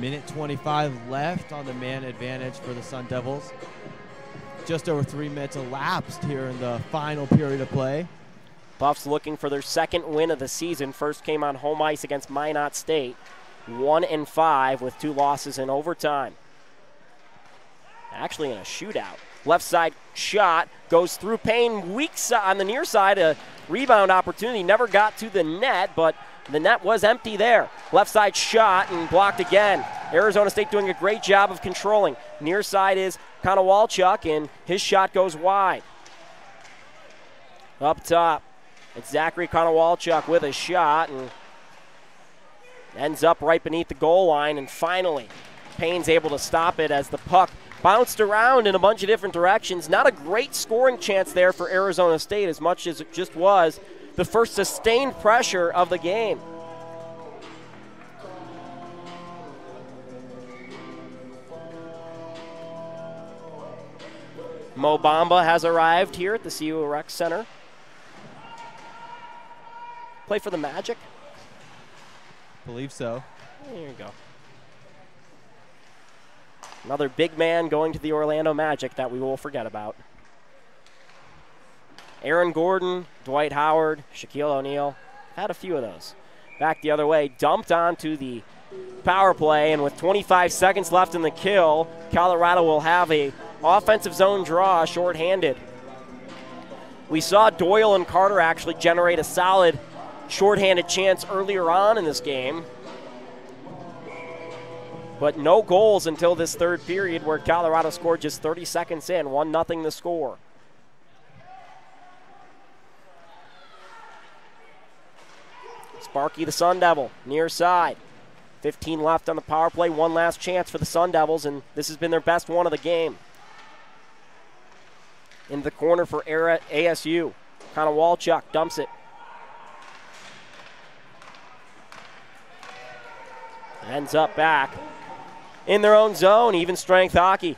Minute 25 left on the man advantage for the Sun Devils. Just over three minutes elapsed here in the final period of play. Buffs looking for their second win of the season. First came on home ice against Minot State. One and five with two losses in overtime. Actually, in a shootout. Left side shot goes through Payne. Weak on the near side. A rebound opportunity. Never got to the net, but the net was empty there. Left side shot and blocked again. Arizona State doing a great job of controlling. Near side is Konowalchuk, and his shot goes wide. Up top, it's Zachary Konowalchuk with a shot and ends up right beneath the goal line. And finally, Payne's able to stop it as the puck bounced around in a bunch of different directions. Not a great scoring chance there for Arizona State, as much as it just was the first sustained pressure of the game. Mo Bamba has arrived here at the CU Rec Center. Play for the Magic? Believe so. There you go. Another big man going to the Orlando Magic that we will forget about. Aaron Gordon, Dwight Howard, Shaquille O'Neal. Had a few of those. Back the other way, dumped onto the power play, and with 25 seconds left in the kill, Colorado will have a offensive zone draw shorthanded. We saw Doyle and Carter actually generate a solid shorthanded chance earlier on in this game. But no goals until this third period where Colorado scored just 30 seconds in, 1 0 the score. Sparky the Sun Devil, near side. 15 left on the power play, one last chance for the Sun Devils, and this has been their best one of the game. In the corner for ASU. Konowalchuk dumps it. Ends up back in their own zone, even strength hockey.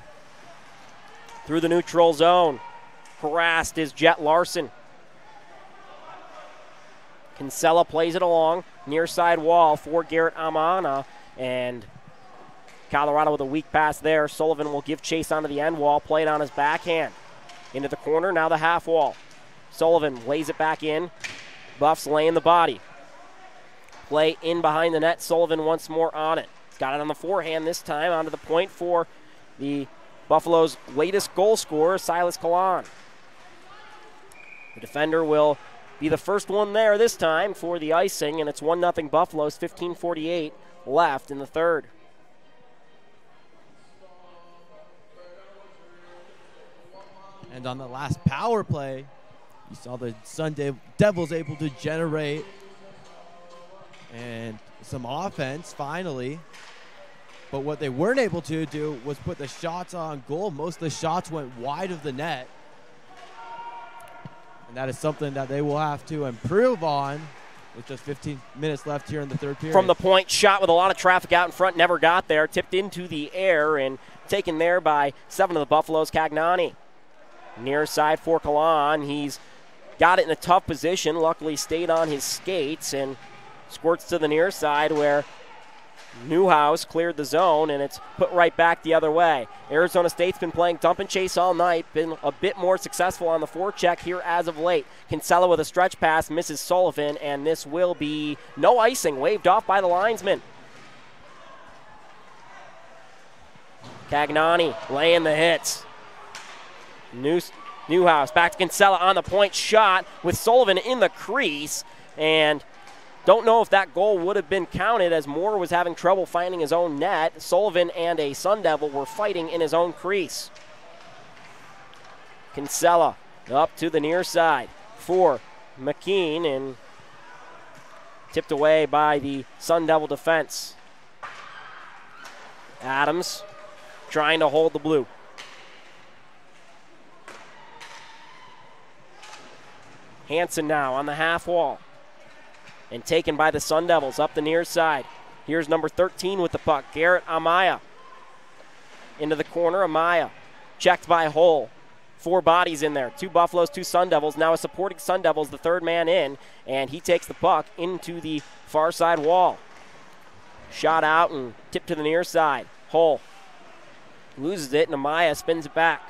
Through the neutral zone. Harassed is Jet Larson. Kinsella plays it along, near side wall for Garrett Amana, and Colorado with a weak pass there. Sullivan will give chase onto the end wall, play it on his backhand. Into the corner, now the half wall. Sullivan lays it back in. Buffs laying the body. Play in behind the net. Sullivan once more on it. Got it on the forehand this time, onto the point for the Buffalo's latest goal scorer, Silas Kalan. The defender will be the first one there this time for the icing, and it's 1 0 Buffaloes, 15.48 left in the third. And on the last power play, you saw the Sunday Devils able to generate and some offense finally. But what they weren't able to do was put the shots on goal. Most of the shots went wide of the net. And that is something that they will have to improve on with just 15 minutes left here in the third period. From the point, shot with a lot of traffic out in front, never got there. Tipped into the air and taken there by seven of the Buffaloes, Cagnani. Near side for Kalan. He's got it in a tough position. Luckily, stayed on his skates and squirts to the near side where Newhouse cleared the zone, and it's put right back the other way. Arizona State's been playing dump and chase all night, been a bit more successful on the forecheck here as of late. Kinsella with a stretch pass misses Sullivan, and this will be no icing, waved off by the linesman. Cagnani laying the hits. New, Newhouse back to Kinsella on the point shot with Sullivan in the crease, and don't know if that goal would have been counted as Moore was having trouble finding his own net. Sullivan and a Sun Devil were fighting in his own crease. Kinsella up to the near side for McKean and tipped away by the Sun Devil defense. Adams trying to hold the blue. Hanson now on the half wall and taken by the Sun Devils up the near side. Here's number 13 with the puck, Garrett Amaya. Into the corner, Amaya. Checked by Hull. Four bodies in there. Two Buffaloes, two Sun Devils. Now a supporting Sun Devils, the third man in, and he takes the puck into the far side wall. Shot out and tipped to the near side. Hull loses it, and Amaya spins it back.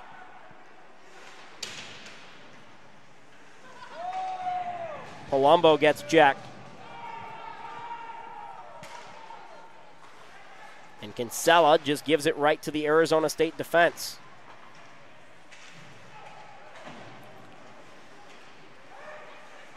Palumbo gets jacked. And Kinsella just gives it right to the Arizona State defense.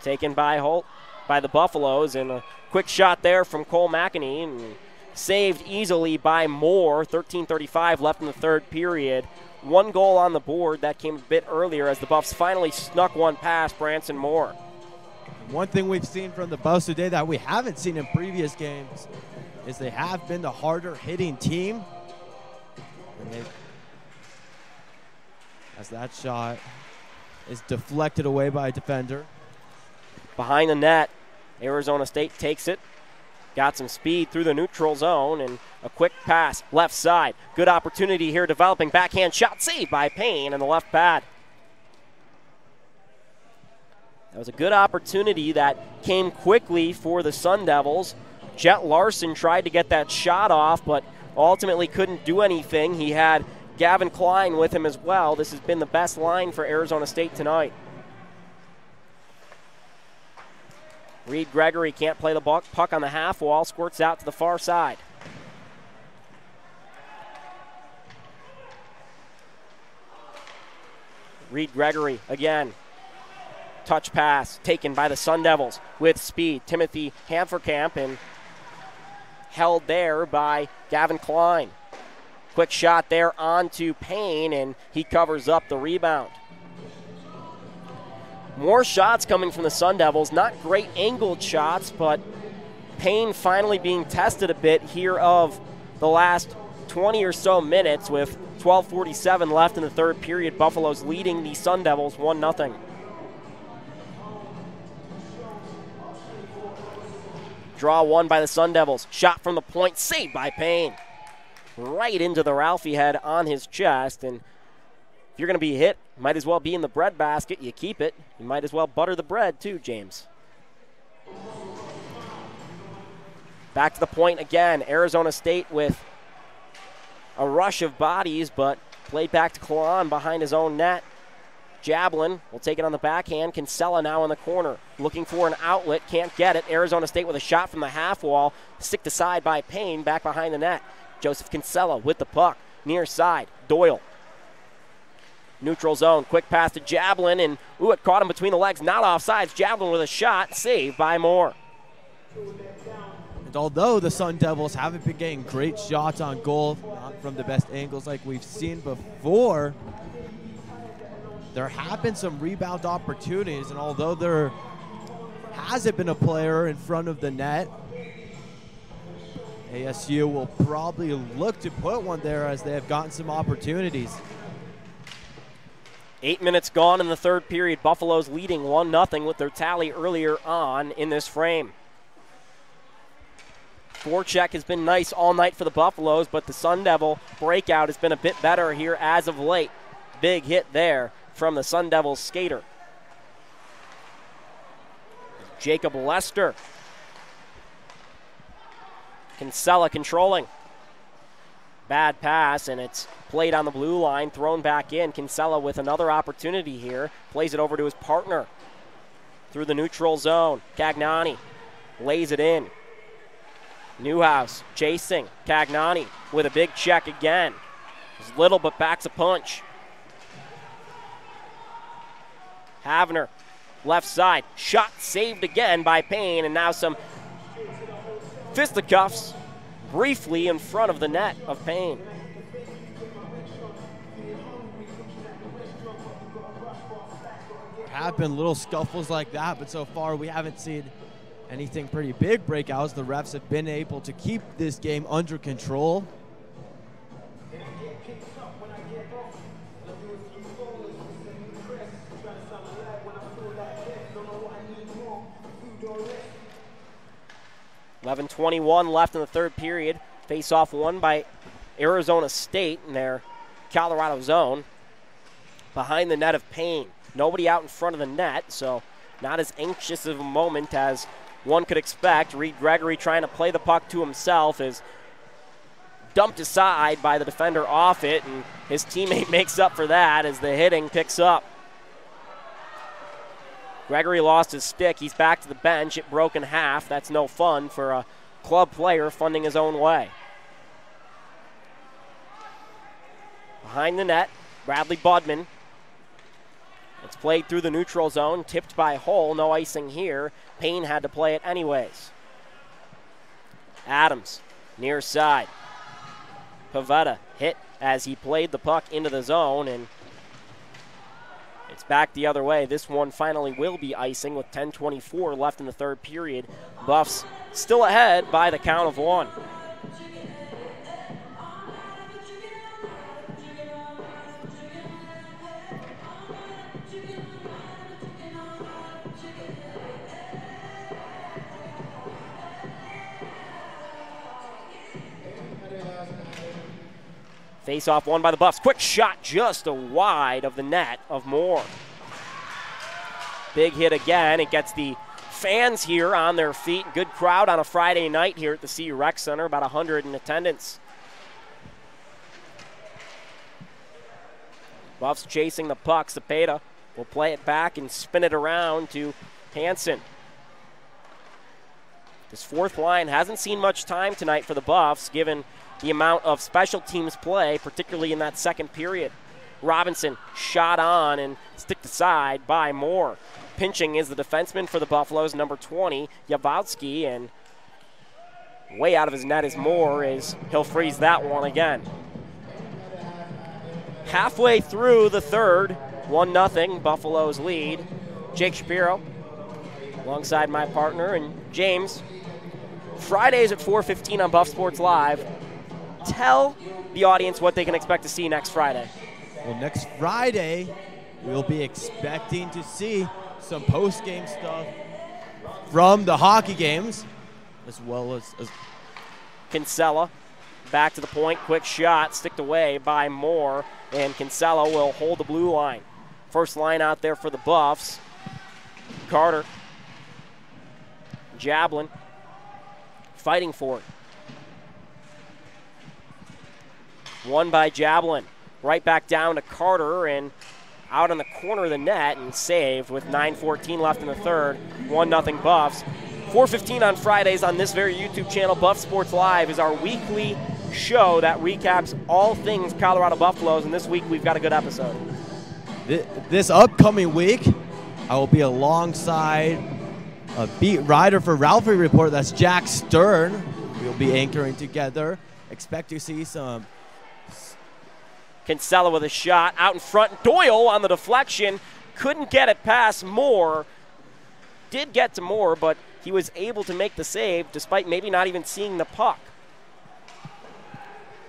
Taken by Holt, by the Buffaloes, and a quick shot there from Cole McEnany, and saved easily by Moore. 13:35 left in the third period. One goal on the board that came a bit earlier as the Buffs finally snuck one past Branson Moore. One thing we've seen from the Buffs today that we haven't seen in previous games is they have been the harder hitting team. They, as that shot is deflected away by a defender. Behind the net, Arizona State takes it. Got some speed through the neutral zone and a quick pass left side. Good opportunity here developing. Backhand shot saved by Payne in the left pad. That was a good opportunity that came quickly for the Sun Devils. Jet Larson tried to get that shot off, but ultimately couldn't do anything. He had Gavin Klein with him as well. This has been the best line for Arizona State tonight. Reed Gregory can't play the puck on the half wall, squirts out to the far side. Reed Gregory again. Touch pass taken by the Sun Devils with speed. Timothy Hamferkamp and held there by Gavin Klein. Quick shot there onto Payne, and he covers up the rebound. More shots coming from the Sun Devils. Not great angled shots, but Payne finally being tested a bit here of the last 20 or so minutes with 12:47 left in the third period. Buffalo's leading the Sun Devils 1 0. Draw won by the Sun Devils. Shot from the point, saved by Payne. Right into the Ralphie head on his chest, and if you're going to be hit, might as well be in the bread basket. You keep it. You might as well butter the bread, too, James. Back to the point again. Arizona State with a rush of bodies, but played back to Kalan behind his own net. Jablin will take it on the backhand. Kinsella now in the corner, looking for an outlet, can't get it. Arizona State with a shot from the half wall, sticked aside by Payne, back behind the net. Joseph Kinsella with the puck, near side. Doyle Neutral zone, quick pass to Jablin, and ooh, it caught him between the legs, not offsides. Jablin with a shot, saved by Moore. And although the Sun Devils haven't been getting great shots on goal, not from the best angles like we've seen before, there have been some rebound opportunities, and although there hasn't been a player in front of the net, ASU will probably look to put one there as they have gotten some opportunities. Eight minutes gone in the third period. Buffalo's leading 1 0 with their tally earlier on in this frame. Forecheck has been nice all night for the Buffaloes, but the Sun Devil breakout has been a bit better here as of late. Big hit there from the Sun Devils skater. Jacob Lester. Kinsella controlling. Bad pass, and it's played on the blue line, thrown back in. Kinsella with another opportunity here. Plays it over to his partner through the neutral zone. Cagnani lays it in. Newhouse chasing. Cagnani with a big check again. Little but backs a punch. Havner, left side. Shot saved again by Payne, and now some fisticuffs briefly in front of the net of Payne. Have been little scuffles like that, but so far we haven't seen anything pretty big breakouts. The refs have been able to keep this game under control. 11:21 left in the third period. Face-off won by Arizona State in their Colorado zone. Behind the net of Payne. Nobody out in front of the net, so not as anxious of a moment as one could expect. Reed Gregory trying to play the puck to himself is dumped aside by the defender off it, and his teammate [laughs] makes up for that as the hitting picks up. Gregory lost his stick. He's back to the bench. It broke in half. That's no fun for a club player funding his own way. Behind the net, Bradley Budman. It's played through the neutral zone, tipped by Hull. No icing here. Payne had to play it anyways. Adams, near side. Pavada hit as he played the puck into the zone, and it's back the other way. This one finally will be icing with 10:24 left in the third period. Buffs still ahead by the count of one. Face off won by the Buffs. Quick shot just a wide of the net of Moore. Big hit again. It gets the fans here on their feet. Good crowd on a Friday night here at the CU Rec Center, about 100 in attendance. Buffs chasing the puck. Cepeda will play it back and spin it around to Hanson. This fourth line hasn't seen much time tonight for the Buffs, given the amount of special teams play, particularly in that second period. Robinson shot on and sticked aside by Moore. Pinching is the defenseman for the Buffaloes, number 20, Yavowski, and way out of his net is Moore as he'll freeze that one again. Halfway through the third, 1 0 Buffaloes lead. Jake Shapiro alongside my partner and James. Fridays at 4:15 on Buff Sports Live tell the audience what they can expect to see next Friday? Well, next Friday, we'll be expecting to see some post game stuff from the hockey games, as well as, as Kinsella back to the point, quick shot, sticked away by Moore, and Kinsella will hold the blue line. First line out there for the Buffs. Carter, Jablin, fighting for it. Won by Jablin. Right back down to Carter and out on the corner of the net and saved with 9.14 left in the third. 1 0 Buffs. 4.15 on Fridays on this very YouTube channel, Buff Sports Live, is our weekly show that recaps all things Colorado Buffaloes. And this week we've got a good episode. This upcoming week, I will be alongside a beat writer for Ralphie Report. That's Jack Stern. We'll be anchoring together. Expect to see some Kinsella with a shot out in front. Doyle on the deflection couldn't get it past Moore. Did get to Moore, but he was able to make the save despite maybe not even seeing the puck.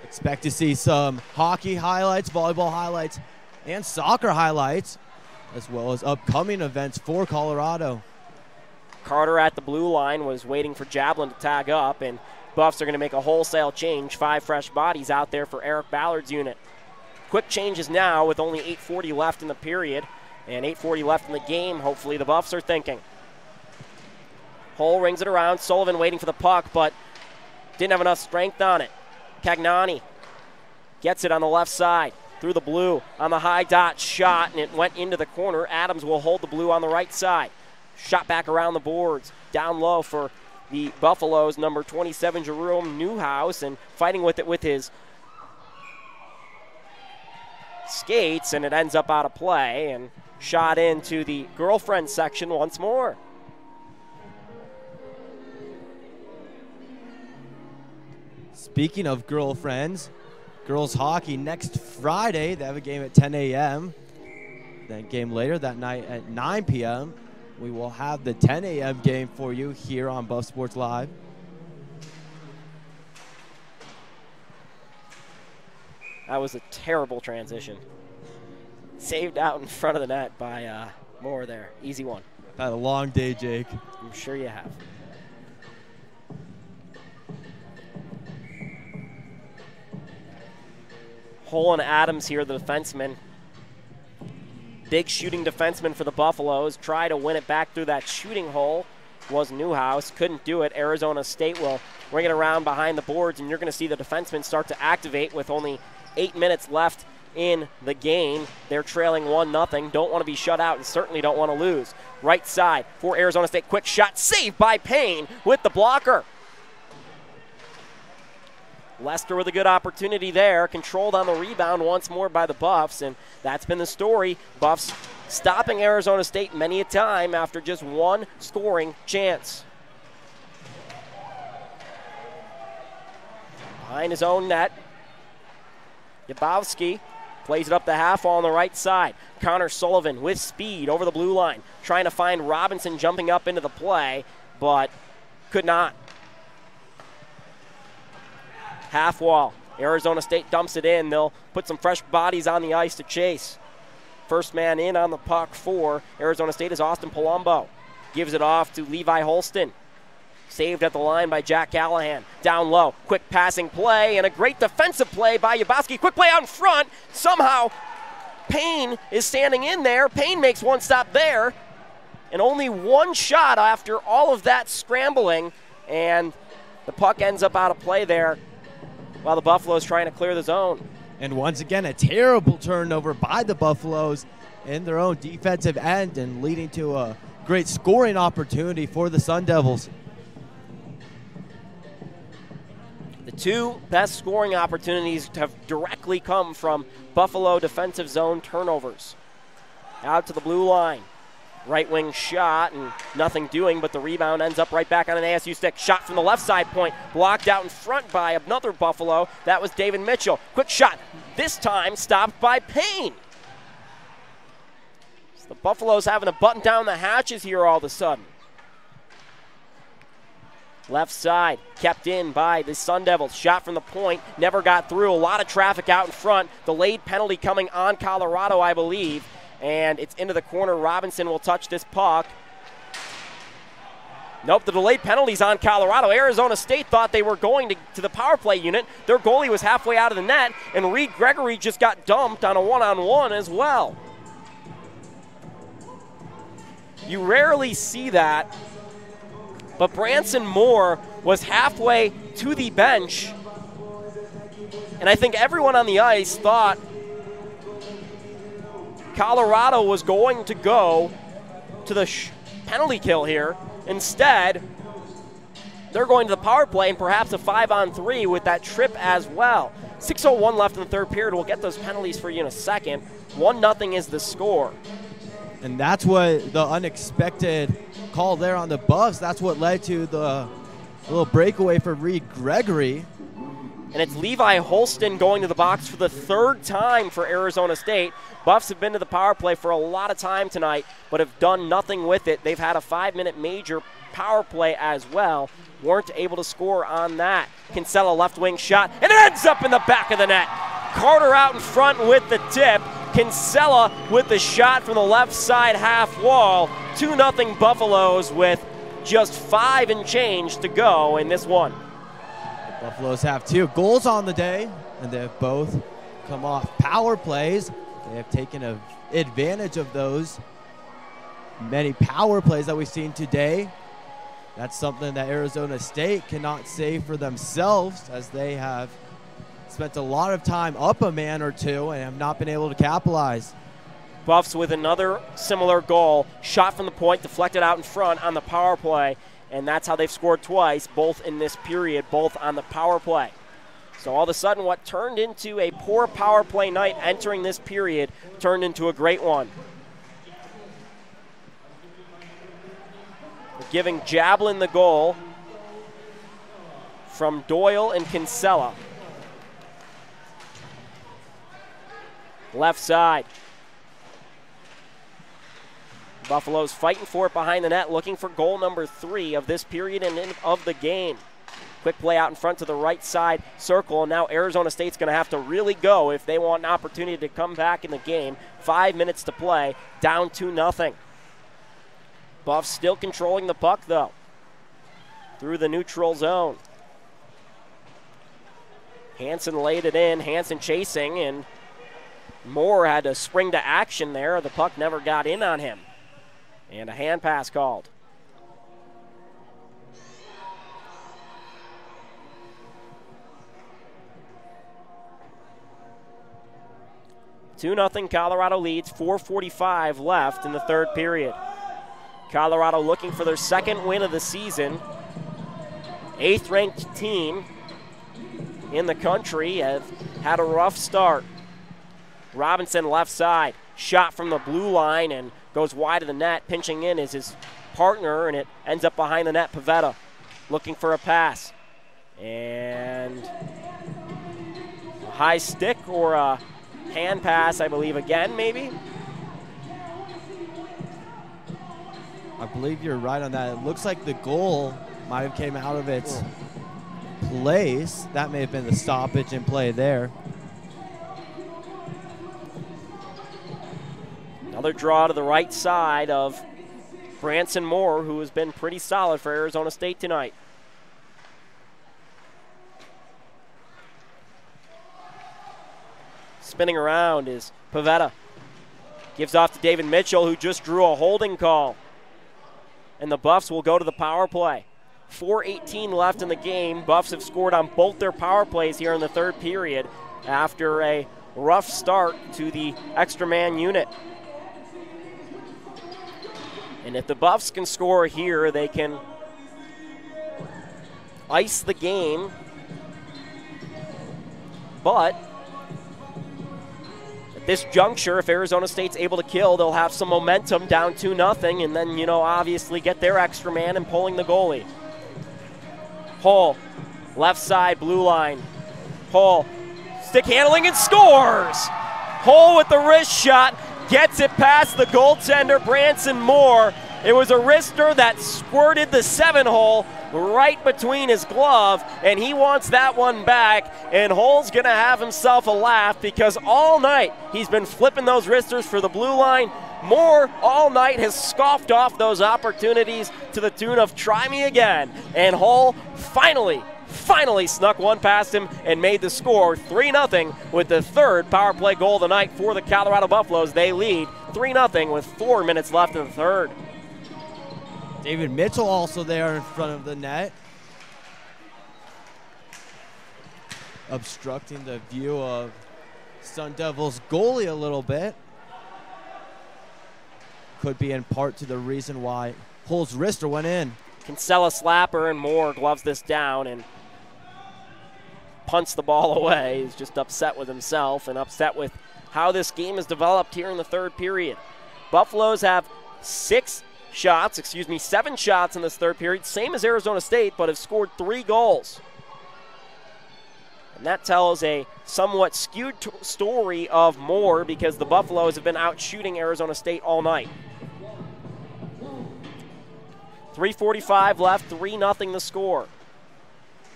Expect to see some hockey highlights, volleyball highlights, and soccer highlights, as well as upcoming events for Colorado. Carter at the blue line was waiting for Jablin to tag up, and Buffs are going to make a wholesale change. Five fresh bodies out there for Eric Ballard's unit. Quick changes now with only 8.40 left in the period and 8.40 left in the game. Hopefully, the Buffs are thinking. Hull rings it around. Sullivan waiting for the puck, but didn't have enough strength on it. Cagnani gets it on the left side through the blue on the high dot shot, and it went into the corner. Adams will hold the blue on the right side. Shot back around the boards, down low for the Buffaloes, number 27, Jerome Newhouse, and fighting with it with his skates, and it ends up out of play and shot into the girlfriend section once more. Speaking of girlfriends, girls hockey next Friday. They have a game at 10 a.m. Then game later that night at 9 p.m. We will have the 10 a.m. game for you here on Buff Sports Live. That was a terrible transition. Saved out in front of the net by uh, Moore there. Easy one. Had a long day, Jake. I'm sure you have. Hull and Adams here, the defensemen. Big shooting defenseman for the Buffaloes. Try to win it back through that shooting hole was Newhouse. Couldn't do it. Arizona State will ring it around behind the boards, and you're going to see the defensemen start to activate with only eight minutes left in the game. They're trailing 1 0. Don't want to be shut out and certainly don't want to lose. Right side for Arizona State. Quick shot saved by Payne with the blocker. Lester with a good opportunity there, controlled on the rebound once more by the Buffs, and that's been the story. Buffs stopping Arizona State many a time after just one scoring chance. Behind his own net, Yabowski plays it up the half on the right side. Connor Sullivan with speed over the blue line, trying to find Robinson jumping up into the play, but could not. Half wall. Arizona State dumps it in. They'll put some fresh bodies on the ice to chase. First man in on the puck for Arizona State is Austin Palumbo. Gives it off to Levi Holston. Saved at the line by Jack Callahan. Down low. Quick passing play and a great defensive play by Yabowski. Quick play out in front. Somehow Payne is standing in there. Payne makes one stop there. And only one shot after all of that scrambling. And the puck ends up out of play there while the Buffaloes trying to clear the zone. And once again, a terrible turnover by the Buffaloes in their own defensive end and leading to a great scoring opportunity for the Sun Devils. Two best scoring opportunities have directly come from Buffalo defensive zone turnovers. Out to the blue line. Right wing shot and nothing doing, but the rebound ends up right back on an ASU stick. Shot from the left side point, blocked out in front by another Buffalo. That was David Mitchell. Quick shot, this time stopped by Payne. So the Buffaloes having to button down the hatches here all of a sudden. Left side, kept in by the Sun Devils. Shot from the point, never got through. A lot of traffic out in front. Delayed penalty coming on Colorado, I believe and it's into the corner. Robinson will touch this puck. Nope, the delayed penalties on Colorado. Arizona State thought they were going to, to the power play unit. Their goalie was halfway out of the net, and Reed Gregory just got dumped on a one on one as well. You rarely see that, but Branson Moore was halfway to the bench, and I think everyone on the ice thought Colorado was going to go to the penalty kill here. Instead, they're going to the power play and perhaps a five on three with that trip as well. 6.01 left in the third period. We'll get those penalties for you in a second. 1 0 is the score. And that's what the unexpected call there on the Buffs, that's what led to the little breakaway for Reed Gregory. And it's Levi Holston going to the box for the third time for Arizona State. Buffs have been to the power play for a lot of time tonight, but have done nothing with it. They've had a five minute major power play as well. Weren't able to score on that. Kinsella left wing shot, and it ends up in the back of the net. Carter out in front with the tip. Kinsella with the shot from the left side half wall. 2 0 Buffaloes with just five and change to go in this one. The Buffaloes have two goals on the day, and they have both come off power plays. They have taken advantage of those many power plays that we've seen today. That's something that Arizona State cannot say for themselves as they have spent a lot of time up a man or two and have not been able to capitalize. Buffs with another similar goal, shot from the point, deflected out in front on the power play and that's how they've scored twice, both in this period, both on the power play. So all of a sudden, what turned into a poor power play night entering this period turned into a great one. We're giving Jablin the goal from Doyle and Kinsella. Left side. Buffalo's fighting for it behind the net, looking for goal number three of this period and of the game. Quick play out in front to the right side circle, and now Arizona State's going to have to really go if they want an opportunity to come back in the game. Five minutes to play, down 2 nothing. Buff still controlling the puck, though, through the neutral zone. Hanson laid it in, Hanson chasing, and Moore had to spring to action there. The puck never got in on him. And a hand pass called. 2 0 Colorado leads, 4.45 left in the third period. Colorado looking for their second win of the season. Eighth ranked team in the country have had a rough start. Robinson left side, shot from the blue line and goes wide of the net. Pinching in is his partner, and it ends up behind the net. Pavada looking for a pass. And a high stick or a hand pass, I believe, again, maybe. I believe you're right on that. It looks like the goal might have came out of its hmm. place. That may have been the stoppage in play there. Another draw to the right side of Branson Moore, who has been pretty solid for Arizona State tonight. Spinning around is Pavada. Gives off to David Mitchell, who just drew a holding call. And the Buffs will go to the power play. 4.18 left in the game. Buffs have scored on both their power plays here in the third period after a rough start to the extra man unit. And if the Buffs can score here, they can ice the game. But at this juncture, if Arizona State's able to kill, they'll have some momentum down 2 nothing, and then, you know, obviously get their extra man and pulling the goalie. Hull, left side, blue line. Hull, stick handling and scores! Hull with the wrist shot, gets it past the goaltender, Branson Moore. It was a wrister that squirted the seven hole right between his glove, and he wants that one back. And Hull's going to have himself a laugh because all night he's been flipping those wristers for the blue line. Moore all night has scoffed off those opportunities to the tune of try me again. And Hull finally finally snuck one past him and made the score 3 0 with the third power play goal of the night for the Colorado Buffaloes. They lead 3 0 with four minutes left in the third. David Mitchell also there in front of the net. Obstructing the view of Sun Devils goalie a little bit. Could be in part to the reason why Hull's wrister went in. Kinsella slapper and Moore gloves this down and punts the ball away. He's just upset with himself and upset with how this game has developed here in the third period. Buffaloes have six shots, excuse me, seven shots in this third period, same as Arizona State, but have scored three goals. And that tells a somewhat skewed t- story of more because the Buffaloes have been out shooting Arizona State all night. 3.45 left, 3 0 the score.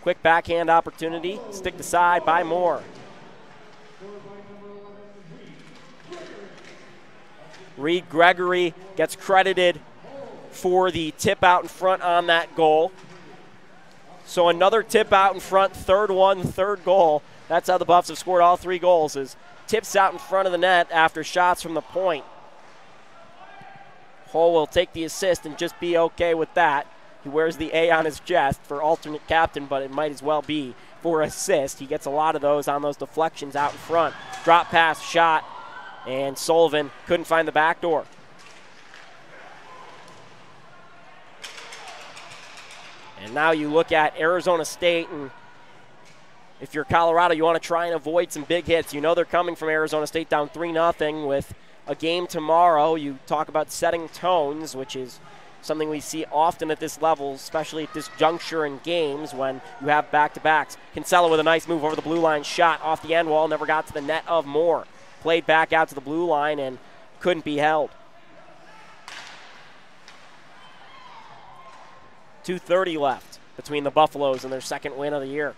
Quick backhand opportunity, stick to side by Moore. Reed Gregory gets credited for the tip out in front on that goal. So another tip out in front, third one, third goal. That's how the Buffs have scored all three goals is tips out in front of the net after shots from the point. Hull will take the assist and just be okay with that. He wears the A on his chest for alternate captain, but it might as well be for assist. He gets a lot of those on those deflections out in front. Drop pass, shot, and Sullivan couldn't find the back door. And now you look at Arizona State, and if you're Colorado, you want to try and avoid some big hits. You know they're coming from Arizona State down 3 0 with a game tomorrow. You talk about setting tones, which is something we see often at this level, especially at this juncture in games when you have back to backs. Kinsella with a nice move over the blue line, shot off the end wall, never got to the net of Moore. Played back out to the blue line and couldn't be held. 2.30 left between the Buffaloes and their second win of the year.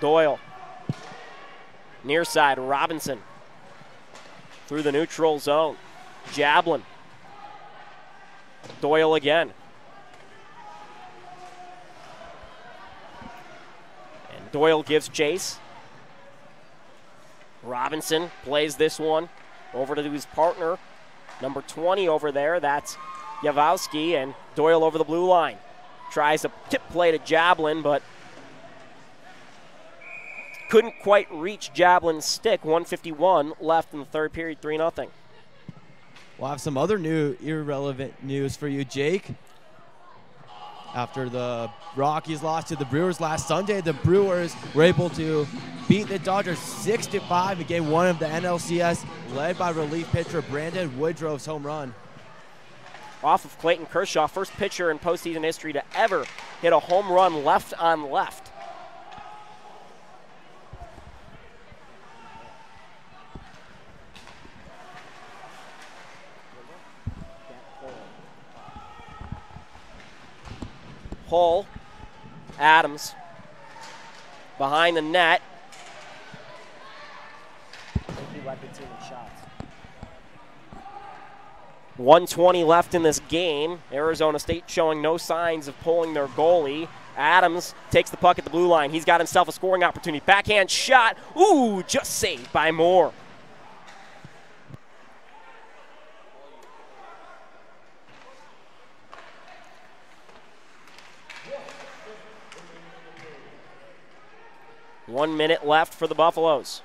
Doyle. Near side, Robinson. Through the neutral zone. Jablin. Doyle again. And Doyle gives chase. Robinson plays this one over to his partner, Number 20 over there, that's Yavowski, and Doyle over the blue line. Tries a tip play to Jablin, but couldn't quite reach Jablin's stick. 151 left in the third period, 3 0. We'll have some other new irrelevant news for you, Jake. After the Rockies lost to the Brewers last Sunday, the Brewers were able to beat the Dodgers 6 5 in game one of the NLCS, led by relief pitcher Brandon Woodruff's home run. Off of Clayton Kershaw, first pitcher in postseason history to ever hit a home run left on left. Hull, Adams, behind the net. 120 left in this game. Arizona State showing no signs of pulling their goalie. Adams takes the puck at the blue line. He's got himself a scoring opportunity. Backhand shot. Ooh, just saved by Moore. One minute left for the Buffaloes.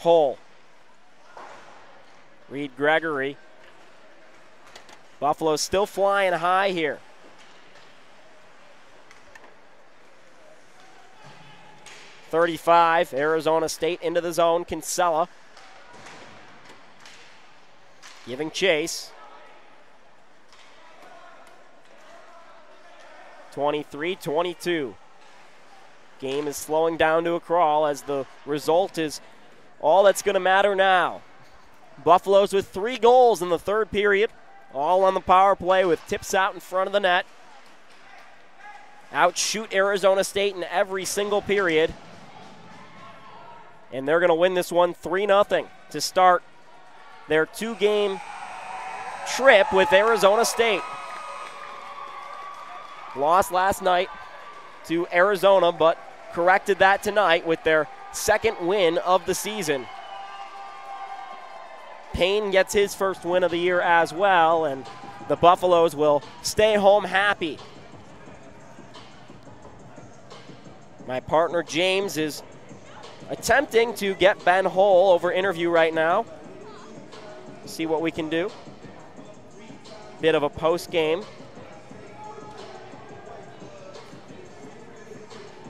Hull. Reed Gregory. Buffalo still flying high here. Thirty-five. Arizona State into the zone. Kinsella giving chase. 23 22. Game is slowing down to a crawl as the result is all that's going to matter now. Buffaloes with three goals in the third period, all on the power play with tips out in front of the net. Outshoot Arizona State in every single period. And they're going to win this one 3 0 to start their two game trip with Arizona State. Lost last night to Arizona, but corrected that tonight with their second win of the season. Payne gets his first win of the year as well, and the Buffaloes will stay home happy. My partner James is attempting to get Ben Hull over interview right now. See what we can do. Bit of a post game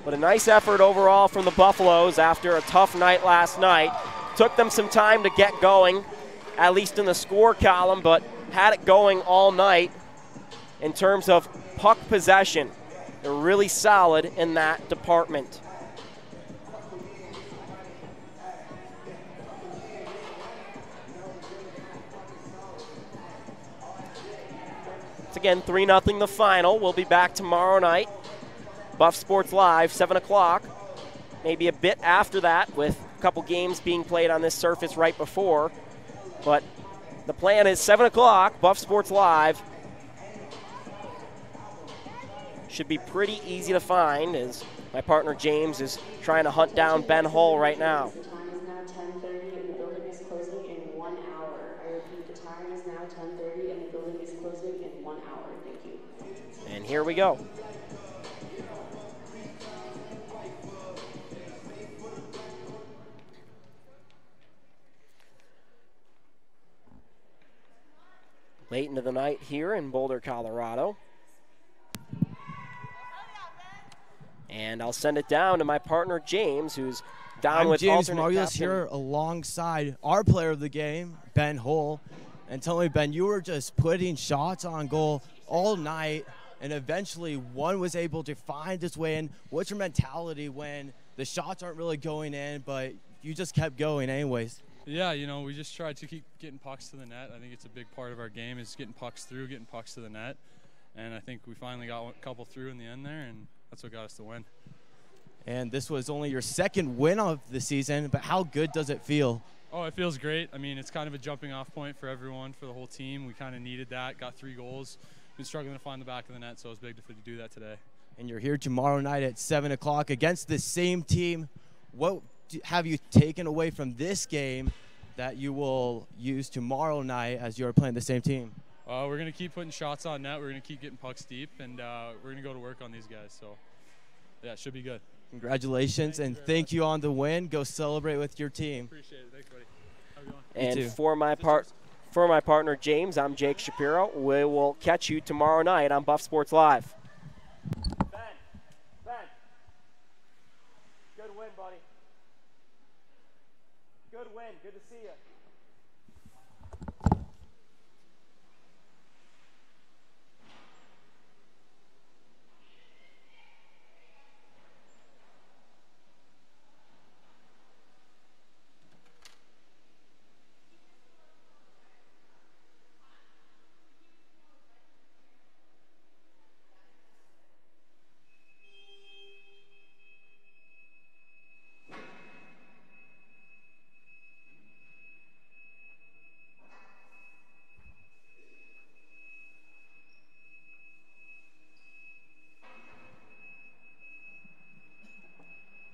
But a nice effort overall from the Buffaloes after a tough night last night. Took them some time to get going, at least in the score column, but had it going all night in terms of puck possession. They're really solid in that department. It's again 3 0 the final. We'll be back tomorrow night Buff Sports Live, 7 o'clock. Maybe a bit after that, with a couple games being played on this surface right before. But the plan is 7 o'clock, Buff Sports Live. Should be pretty easy to find as my partner James is trying to hunt down Ben Hull right now. And here we go. Late into the night here in Boulder, Colorado. And I'll send it down to my partner James, who's down I'm with James Marius here alongside our player of the game, Ben Hull. And tell me, Ben, you were just putting shots on goal all night, and eventually one was able to find its way in. What's your mentality when the shots aren't really going in, but you just kept going anyways? Yeah, you know, we just tried to keep getting pucks to the net. I think it's a big part of our game is getting pucks through, getting pucks to the net. And I think we finally got a couple through in the end there, and that's what got us the win. And this was only your second win of the season, but how good does it feel? Oh, it feels great. I mean, it's kind of a jumping off point for everyone, for the whole team. We kind of needed that, got three goals. Been struggling to find the back of the net, so it was big to, to do that today. And you're here tomorrow night at 7 o'clock against the same team. What have you taken away from this game that you will use tomorrow night as you're playing the same team? Uh, we're gonna keep putting shots on net. We're gonna keep getting pucks deep, and uh, we're gonna go to work on these guys. So, yeah, it should be good. Congratulations and thank you on the win. Go celebrate with your team. Appreciate it. Thanks, buddy. Have a good one. And too. for my part, for my partner James, I'm Jake Shapiro. We will catch you tomorrow night on Buff Sports Live.